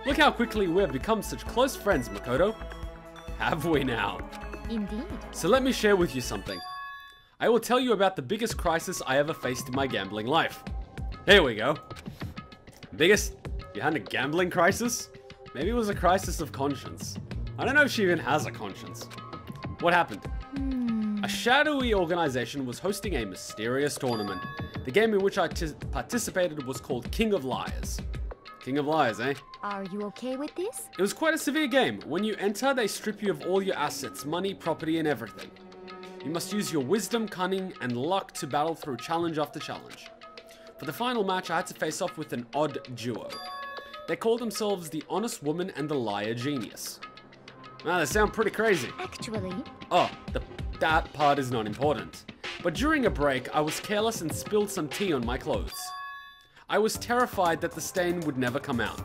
Look how quickly we have become such close friends, Makoto. Have we now? Indeed. So let me share with you something. I will tell you about the biggest crisis I ever faced in my gambling life. Here we go. Biggest? You had a gambling crisis? Maybe it was a crisis of conscience. I don't know if she even has a conscience. What happened? Hmm. A shadowy organization was hosting a mysterious tournament. The game in which I participated was called King of Liars. King of Liars, eh? Are you okay with this? It was quite a severe game. When you enter, they strip you of all your assets, money, property, and everything. You must use your wisdom, cunning, and luck to battle through challenge after challenge. For the final match, I had to face off with an odd duo. They called themselves the Honest Woman and the Liar Genius. Now, they sound pretty crazy. Actually, Oh, the, that part is not important. But during a break, I was careless and spilled some tea on my clothes. I was terrified that the stain would never come out.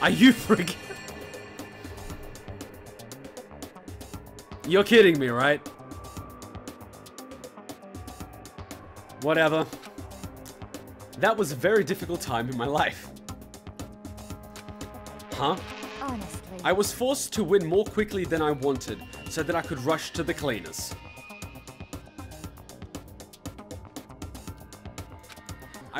Are you freaking... You're kidding me, right? Whatever. That was a very difficult time in my life. Huh? honestly. I was forced to win more quickly than I wanted so that I could rush to the cleaners.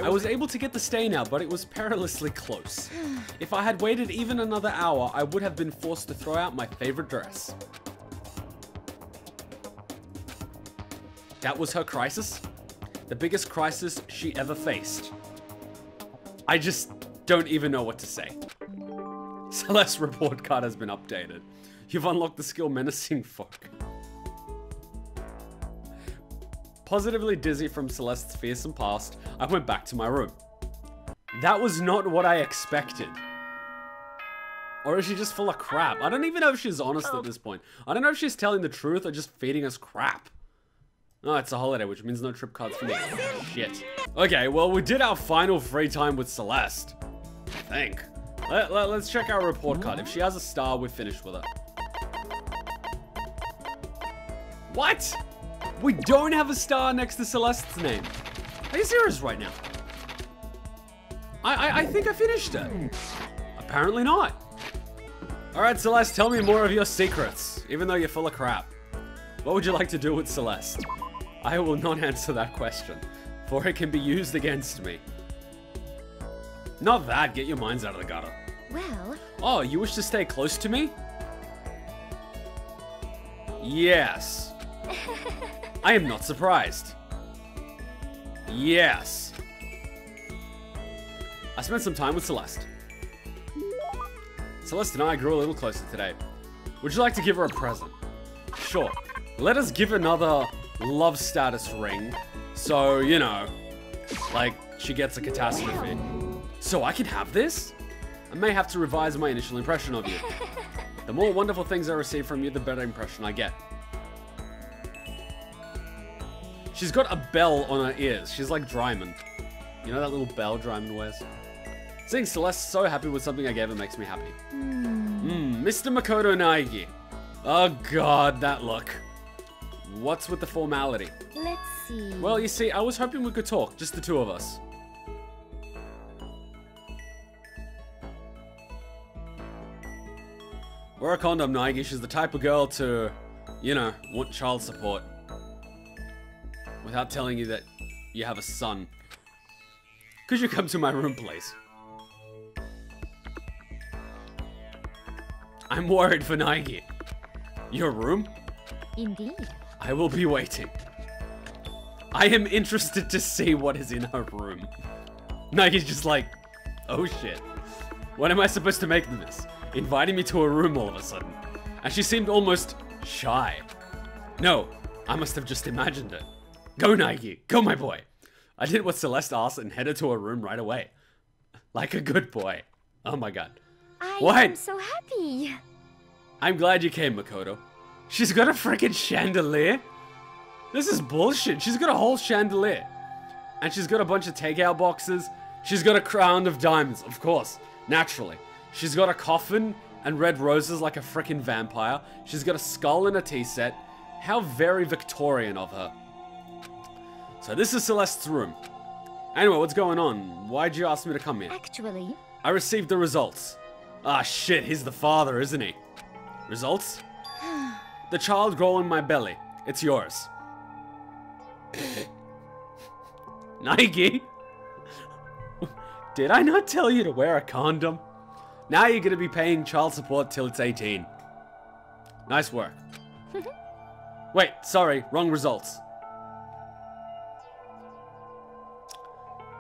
I was able to get the stain out, but it was perilously close. If I had waited even another hour, I would have been forced to throw out my favorite dress. That was her crisis? The biggest crisis she ever faced. I just don't even know what to say. Celeste's report card has been updated. You've unlocked the skill Menacing Folk. Positively dizzy from Celeste's fearsome past, I went back to my room. That was not what I expected. Or is she just full of crap? I don't even know if she's honest at oh. this point. I don't know if she's telling the truth or just feeding us crap. No, it's a holiday, which means no trip cards for me. Shit. Okay, well, we did our final free time with Celeste. I think. Let, let, let's check our report card. If she has a star, we're finished with her. What? We don't have a star next to Celeste's name. Are you serious right now? I, I, I think I finished it. Apparently not. Alright, Celeste, tell me more of your secrets, even though you're full of crap. What would you like to do with Celeste? I will not answer that question, for it can be used against me. Not that, get your minds out of the gutter. Well, Oh, you wish to stay close to me? Yes. I am not surprised. Yes. I spent some time with Celeste. Celeste and I grew a little closer today. Would you like to give her a present? Sure. Let us give another love status ring. So, you know, like she gets a catastrophe. So I can have this? I may have to revise my initial impression of you. The more wonderful things I receive from you, the better impression I get. She's got a bell on her ears. She's like Doraemon. You know that little bell Doraemon wears? Seeing Celeste so happy with something I gave her makes me happy. Hmm, Mr. Makoto Naegi. Oh god, that look. What's with the formality? let's see. Well, you see, I was hoping we could talk, just the two of us. Wear a condom, Naegi. She's the type of girl to, you know, want child support. Without telling you that you have a son. Could you come to my room, please? I'm worried for Naegi. Your room? Indeed. I will be waiting. I am interested to see what is in her room. Naegi's just like, oh shit. What am I supposed to make of this? Inviting me to a room all of a sudden. And she seemed almost shy. No, I must have just imagined it. Go, Naegi. Go, my boy. I did what Celeste asked and headed to her room right away. Like a good boy. Oh my god. I What? am so happy. I'm glad you came, Makoto. She's got a freaking chandelier? This is bullshit. She's got a whole chandelier. And she's got a bunch of takeout boxes. She's got a crown of diamonds, of course. Naturally. She's got a coffin and red roses like a freaking vampire. She's got a skull and a tea set. How very Victorian of her. So this is Celeste's room. Anyway, what's going on? Why'd you ask me to come here? Actually, I received the results. Ah, shit, he's the father, isn't he? Results? the child growing in my belly. It's yours. Naegi? Did I not tell you to wear a condom? Now you're gonna be paying child support till it's 18. Nice work. Wait, sorry, wrong results.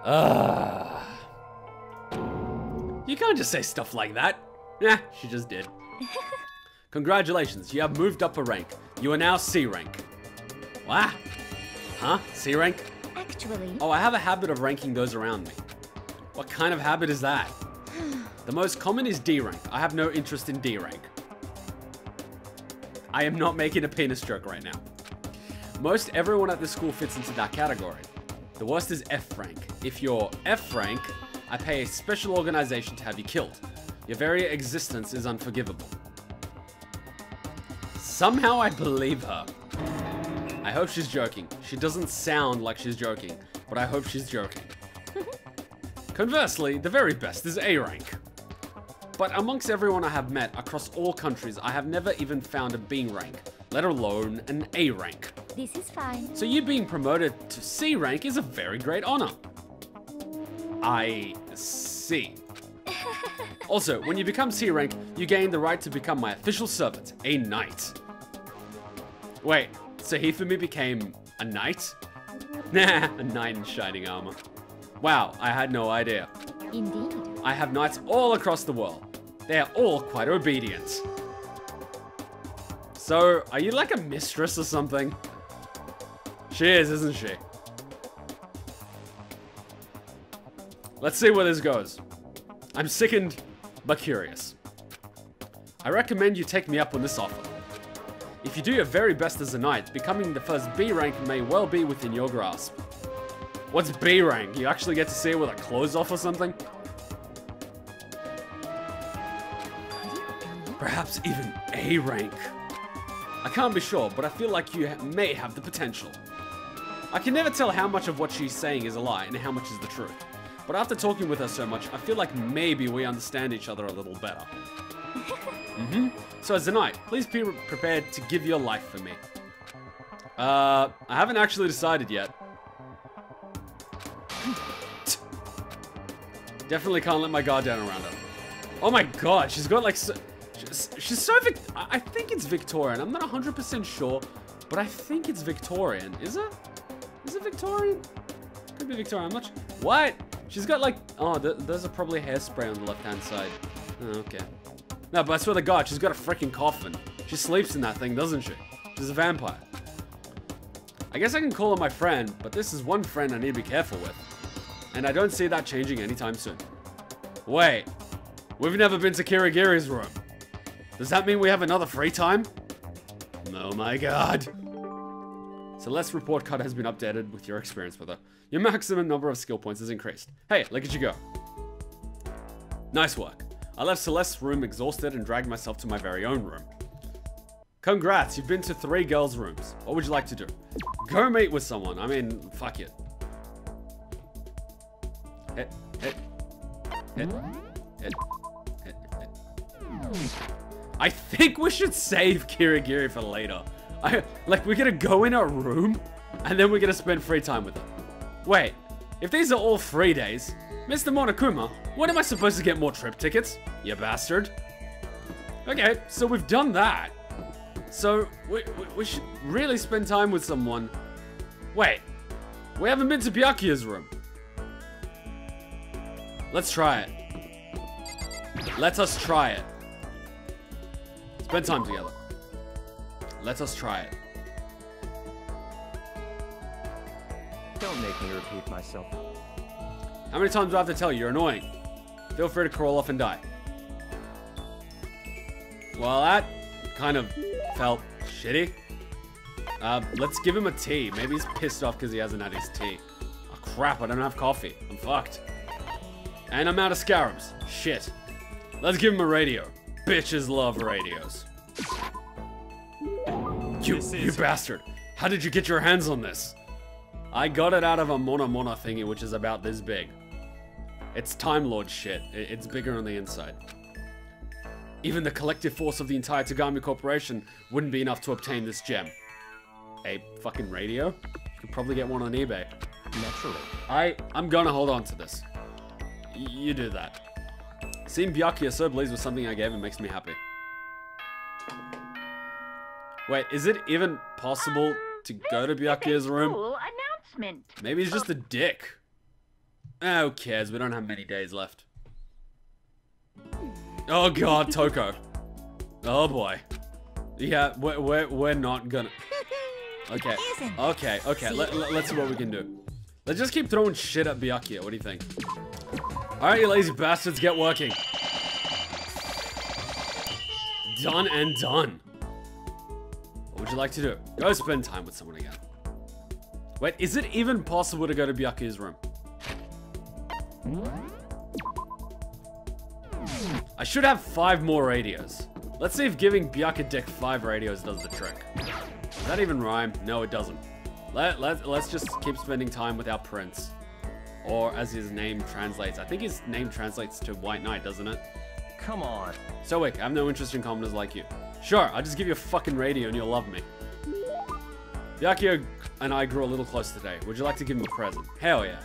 Ah. You can't just say stuff like that. Yeah, she just did. Congratulations, you have moved up a rank. You are now C rank. What? Huh? C rank? Actually, Oh, I have a habit of ranking those around me. What kind of habit is that? The most common is D rank. I have no interest in D rank. I am not making a penis joke right now. Most everyone at this school fits into that category. The worst is F rank. If you're F rank, I pay a special organization to have you killed. Your very existence is unforgivable. Somehow I believe her. I hope she's joking. She doesn't sound like she's joking, but I hope she's joking. Conversely, the very best is A rank. But amongst everyone I have met across all countries, I have never even found a B rank, let alone an A rank. this is fine. So you being promoted to C rank is a very great honor. I see. Also, when you become C rank, you gain the right to become my official servant, a knight. Wait, so Hifumi became a knight? Nah, a knight in shining armor. Wow, I had no idea. Indeed. I have knights all across the world. They are all quite obedient. So, are you like a mistress or something? She is, isn't she? Let's see where this goes. I'm sickened, but curious. I recommend you take me up on this offer. If you do your very best as a knight, becoming the first B rank may well be within your grasp. What's B rank? You actually get to see it with our clothes off or something? Perhaps even A rank. I can't be sure, but I feel like you ha- may have the potential. I can never tell how much of what she's saying is a lie and how much is the truth. But after talking with her so much, I feel like maybe we understand each other a little better. hmm So as a knight, please be prepared to give your life for me. Uh, I haven't actually decided yet. Definitely can't let my guard down around her. Oh my god, she's got like so, she's, so Vic I think it's Victorian. I'm not 100% sure, but I think it's Victorian. Is it? Is it Victorian? Could be Victorian. Not. What? She's got like oh, th there's a probably hairspray on the left-hand side. Oh, okay. No, but I swear to God, she's got a freaking coffin. She sleeps in that thing, doesn't she? She's a vampire. I guess I can call her my friend, but this is one friend I need to be careful with. And I don't see that changing anytime soon. Wait, we've never been to Kirigiri's room. Does that mean we have another free time? Oh my god. Celeste's report card has been updated with your experience with her. Your maximum number of skill points has increased. Hey, look at you go. Nice work. I left Celeste's room exhausted and dragged myself to my very own room. Congrats, you've been to three girls' rooms. What would you like to do? Go meet with someone. I mean, fuck it. Hit, hit, hit, hit, hit, hit. I think we should save Kirigiri for later. I like we're gonna go in our room and then we're gonna spend free time with her. Wait, if these are all free days, Mr. Monokuma, when am I supposed to get more trip tickets? You bastard. Okay, so we've done that. So we, we, we should really spend time with someone. Wait, we haven't been to Byakuya's room. Let's try it. Let us try it. Spend time together. Let us try it. Don't make me repeat myself. How many times do I have to tell you? You're annoying. Feel free to crawl off and die. Well, that kind of felt shitty. Uh, let's give him a tea. Maybe he's pissed off because he hasn't had his tea. Oh, crap, I don't have coffee. I'm fucked. And I'm out of scarabs. Shit. Let's give him a radio. Bitches love radios. You, you bastard. How did you get your hands on this? I got it out of a MonoMono thingy, which is about this big. It's Time Lord shit. It's bigger on the inside. Even the collective force of the entire Togami Corporation wouldn't be enough to obtain this gem. A fucking radio? You could probably get one on eBay. Naturally. I, I'm gonna hold on to this. Y- you do that. Seeing Byakuya so pleased with something I gave him makes me happy. Wait, is it even possible to go to Byakuya's room? Cool announcement. Maybe he's just a dick. Ah, who cares? We don't have many days left. Oh god, Toko. Oh boy. Yeah, we're, we're, we're not gonna... Okay, okay, okay, let, let, let's see what we can do. Let's just keep throwing shit at Byakuya, what do you think? Alright, you lazy bastards, get working. Done and done. What would you like to do? Go spend time with someone again. Wait, is it even possible to go to Byakuya's room? I should have five more radios. Let's see if giving Byakuya Dick five radios does the trick. Does that even rhyme? No, it doesn't. Let, let, let's just keep spending time with our prince. Or as his name translates. I think his name translates to White Knight, doesn't it? Come on. Stoic, I have no interest in commoners like you. Sure, I'll just give you a fucking radio and you'll love me. Byakuya and I grew a little close today. Would you like to give him a present? Hell yeah.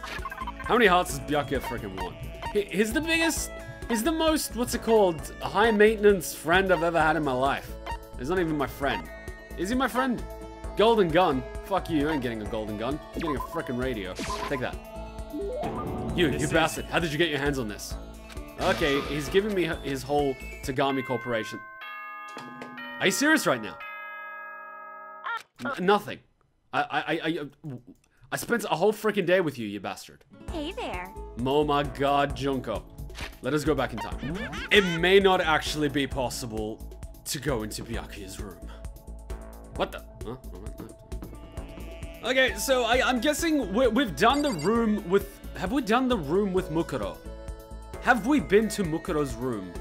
How many hearts does Byakuya freaking want? He, he's the biggest, he's the most, what's it called, high maintenance friend I've ever had in my life. He's not even my friend. Is he my friend? Golden gun? Fuck you, you ain't getting a golden gun. You're getting a freaking radio. Take that. You, you bastard. How did you get your hands on this? Okay, he's giving me his whole Togami Corporation. Are you serious right now? N- nothing. I, I, I, I, I spent a whole freaking day with you, you bastard. Hey there. Oh my god, Junko. Let us go back in time. It may not actually be possible to go into Byakuya's room. What the? Huh? Okay, so I, I'm guessing we, we've done the room with... Have we done the room with Mukuro? Have we been to Mukuro's room?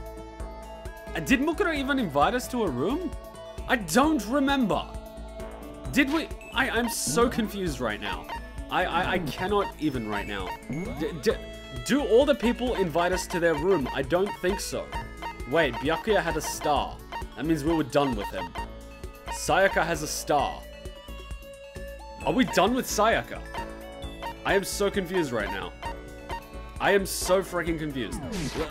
Uh, Did Mukuro even invite us to a room? I don't remember. Did we? I, I'm so confused right now. I, I, I cannot even right now. D- do all the people invite us to their room? I don't think so. Wait, Byakuya had a star. That means we were done with him. Sayaka has a star. Are we done with Sayaka? I am so confused right now. I am so freaking confused.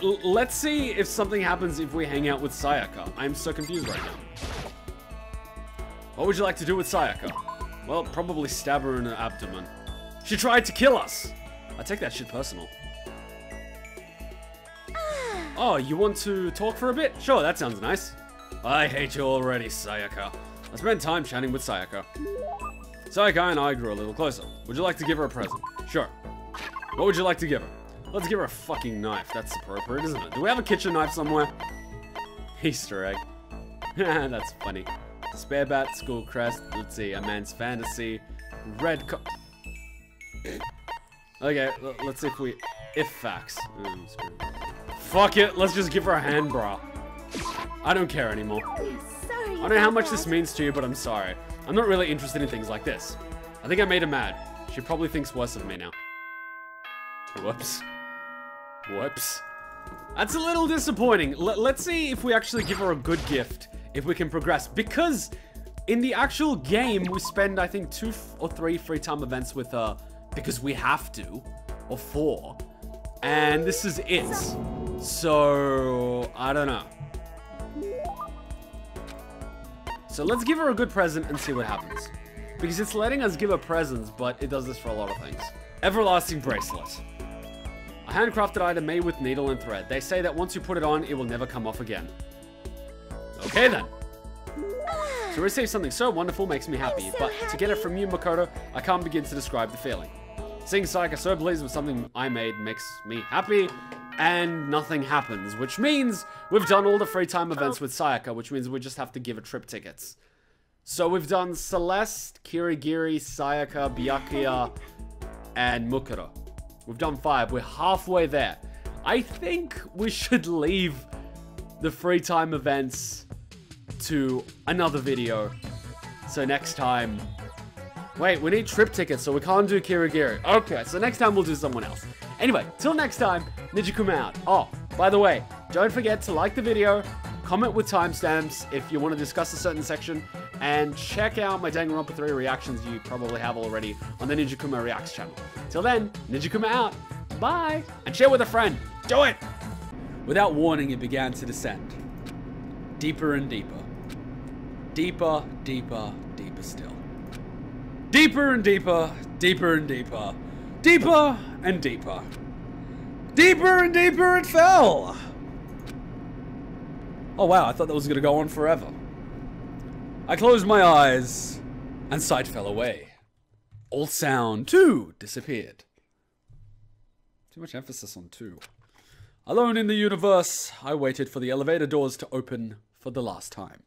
L- let's see if something happens if we hang out with Sayaka. I am so confused right now. What would you like to do with Sayaka? Well, probably stab her in the abdomen. She tried to kill us! I take that shit personal. Oh, you want to talk for a bit? Sure, that sounds nice. I hate you already, Sayaka. I spent time chatting with Sayaka. Sayaka and I grew a little closer. Would you like to give her a present? Sure. What would you like to give her? Let's give her a fucking knife. That's appropriate, isn't it? Do we have a kitchen knife somewhere? Easter egg. That's funny. Spare bat, school crest. Let's see. A man's fantasy. Red co- Okay, let's see if we... If facts. Mm, screw. Fuck it. Let's just give her a hand bra. I don't care anymore. Sorry. I don't know how much this means to you, but I'm sorry. I'm not really interested in things like this. I think I made her mad. She probably thinks worse of me now. Whoops. Whoops. That's a little disappointing. L let's see if we actually give her a good gift, if we can progress. Because in the actual game, we spend, I think, two or three free time events with her because we have to, or four. And this is it. So, I don't know. So let's give her a good present and see what happens. Because it's letting us give her presents, but it does this for a lot of things. Everlasting bracelet. A handcrafted item made with needle and thread. They say that once you put it on, it will never come off again. Okay then. To receive something so wonderful makes me happy, so but to get it from you, Makoto, I can't begin to describe the feeling. Seeing Sayaka so pleased with something I made makes me happy, and nothing happens, which means we've done all the free time events with Sayaka, which means we just have to give her trip tickets. So we've done Celeste, Kirigiri, Sayaka, Byakuya, and Mukuro. We've done five. We're halfway there. I think we should leave the free time events to another video. So next time... Wait, we need trip tickets, so we can't do Kirigiri. Okay, so next time we'll do someone else. Anyway, till next time, Ninja Kuma out. Oh, by the way, don't forget to like the video, comment with timestamps if you want to discuss a certain section, and check out my Danganronpa 3 reactions you probably have already on the Ninja Kuma Reacts channel. Till then, Ninja Kuma out. Bye! And share with a friend. Do it! Without warning, it began to descend. Deeper and deeper. deeper, deeper, deeper still. Deeper and deeper, deeper and deeper, deeper and deeper. Deeper and deeper it fell! Oh wow, I thought that was gonna go on forever. I closed my eyes, and sight fell away. All sound, too, disappeared. Too much emphasis on two. Alone in the universe, I waited for the elevator doors to open for the last time.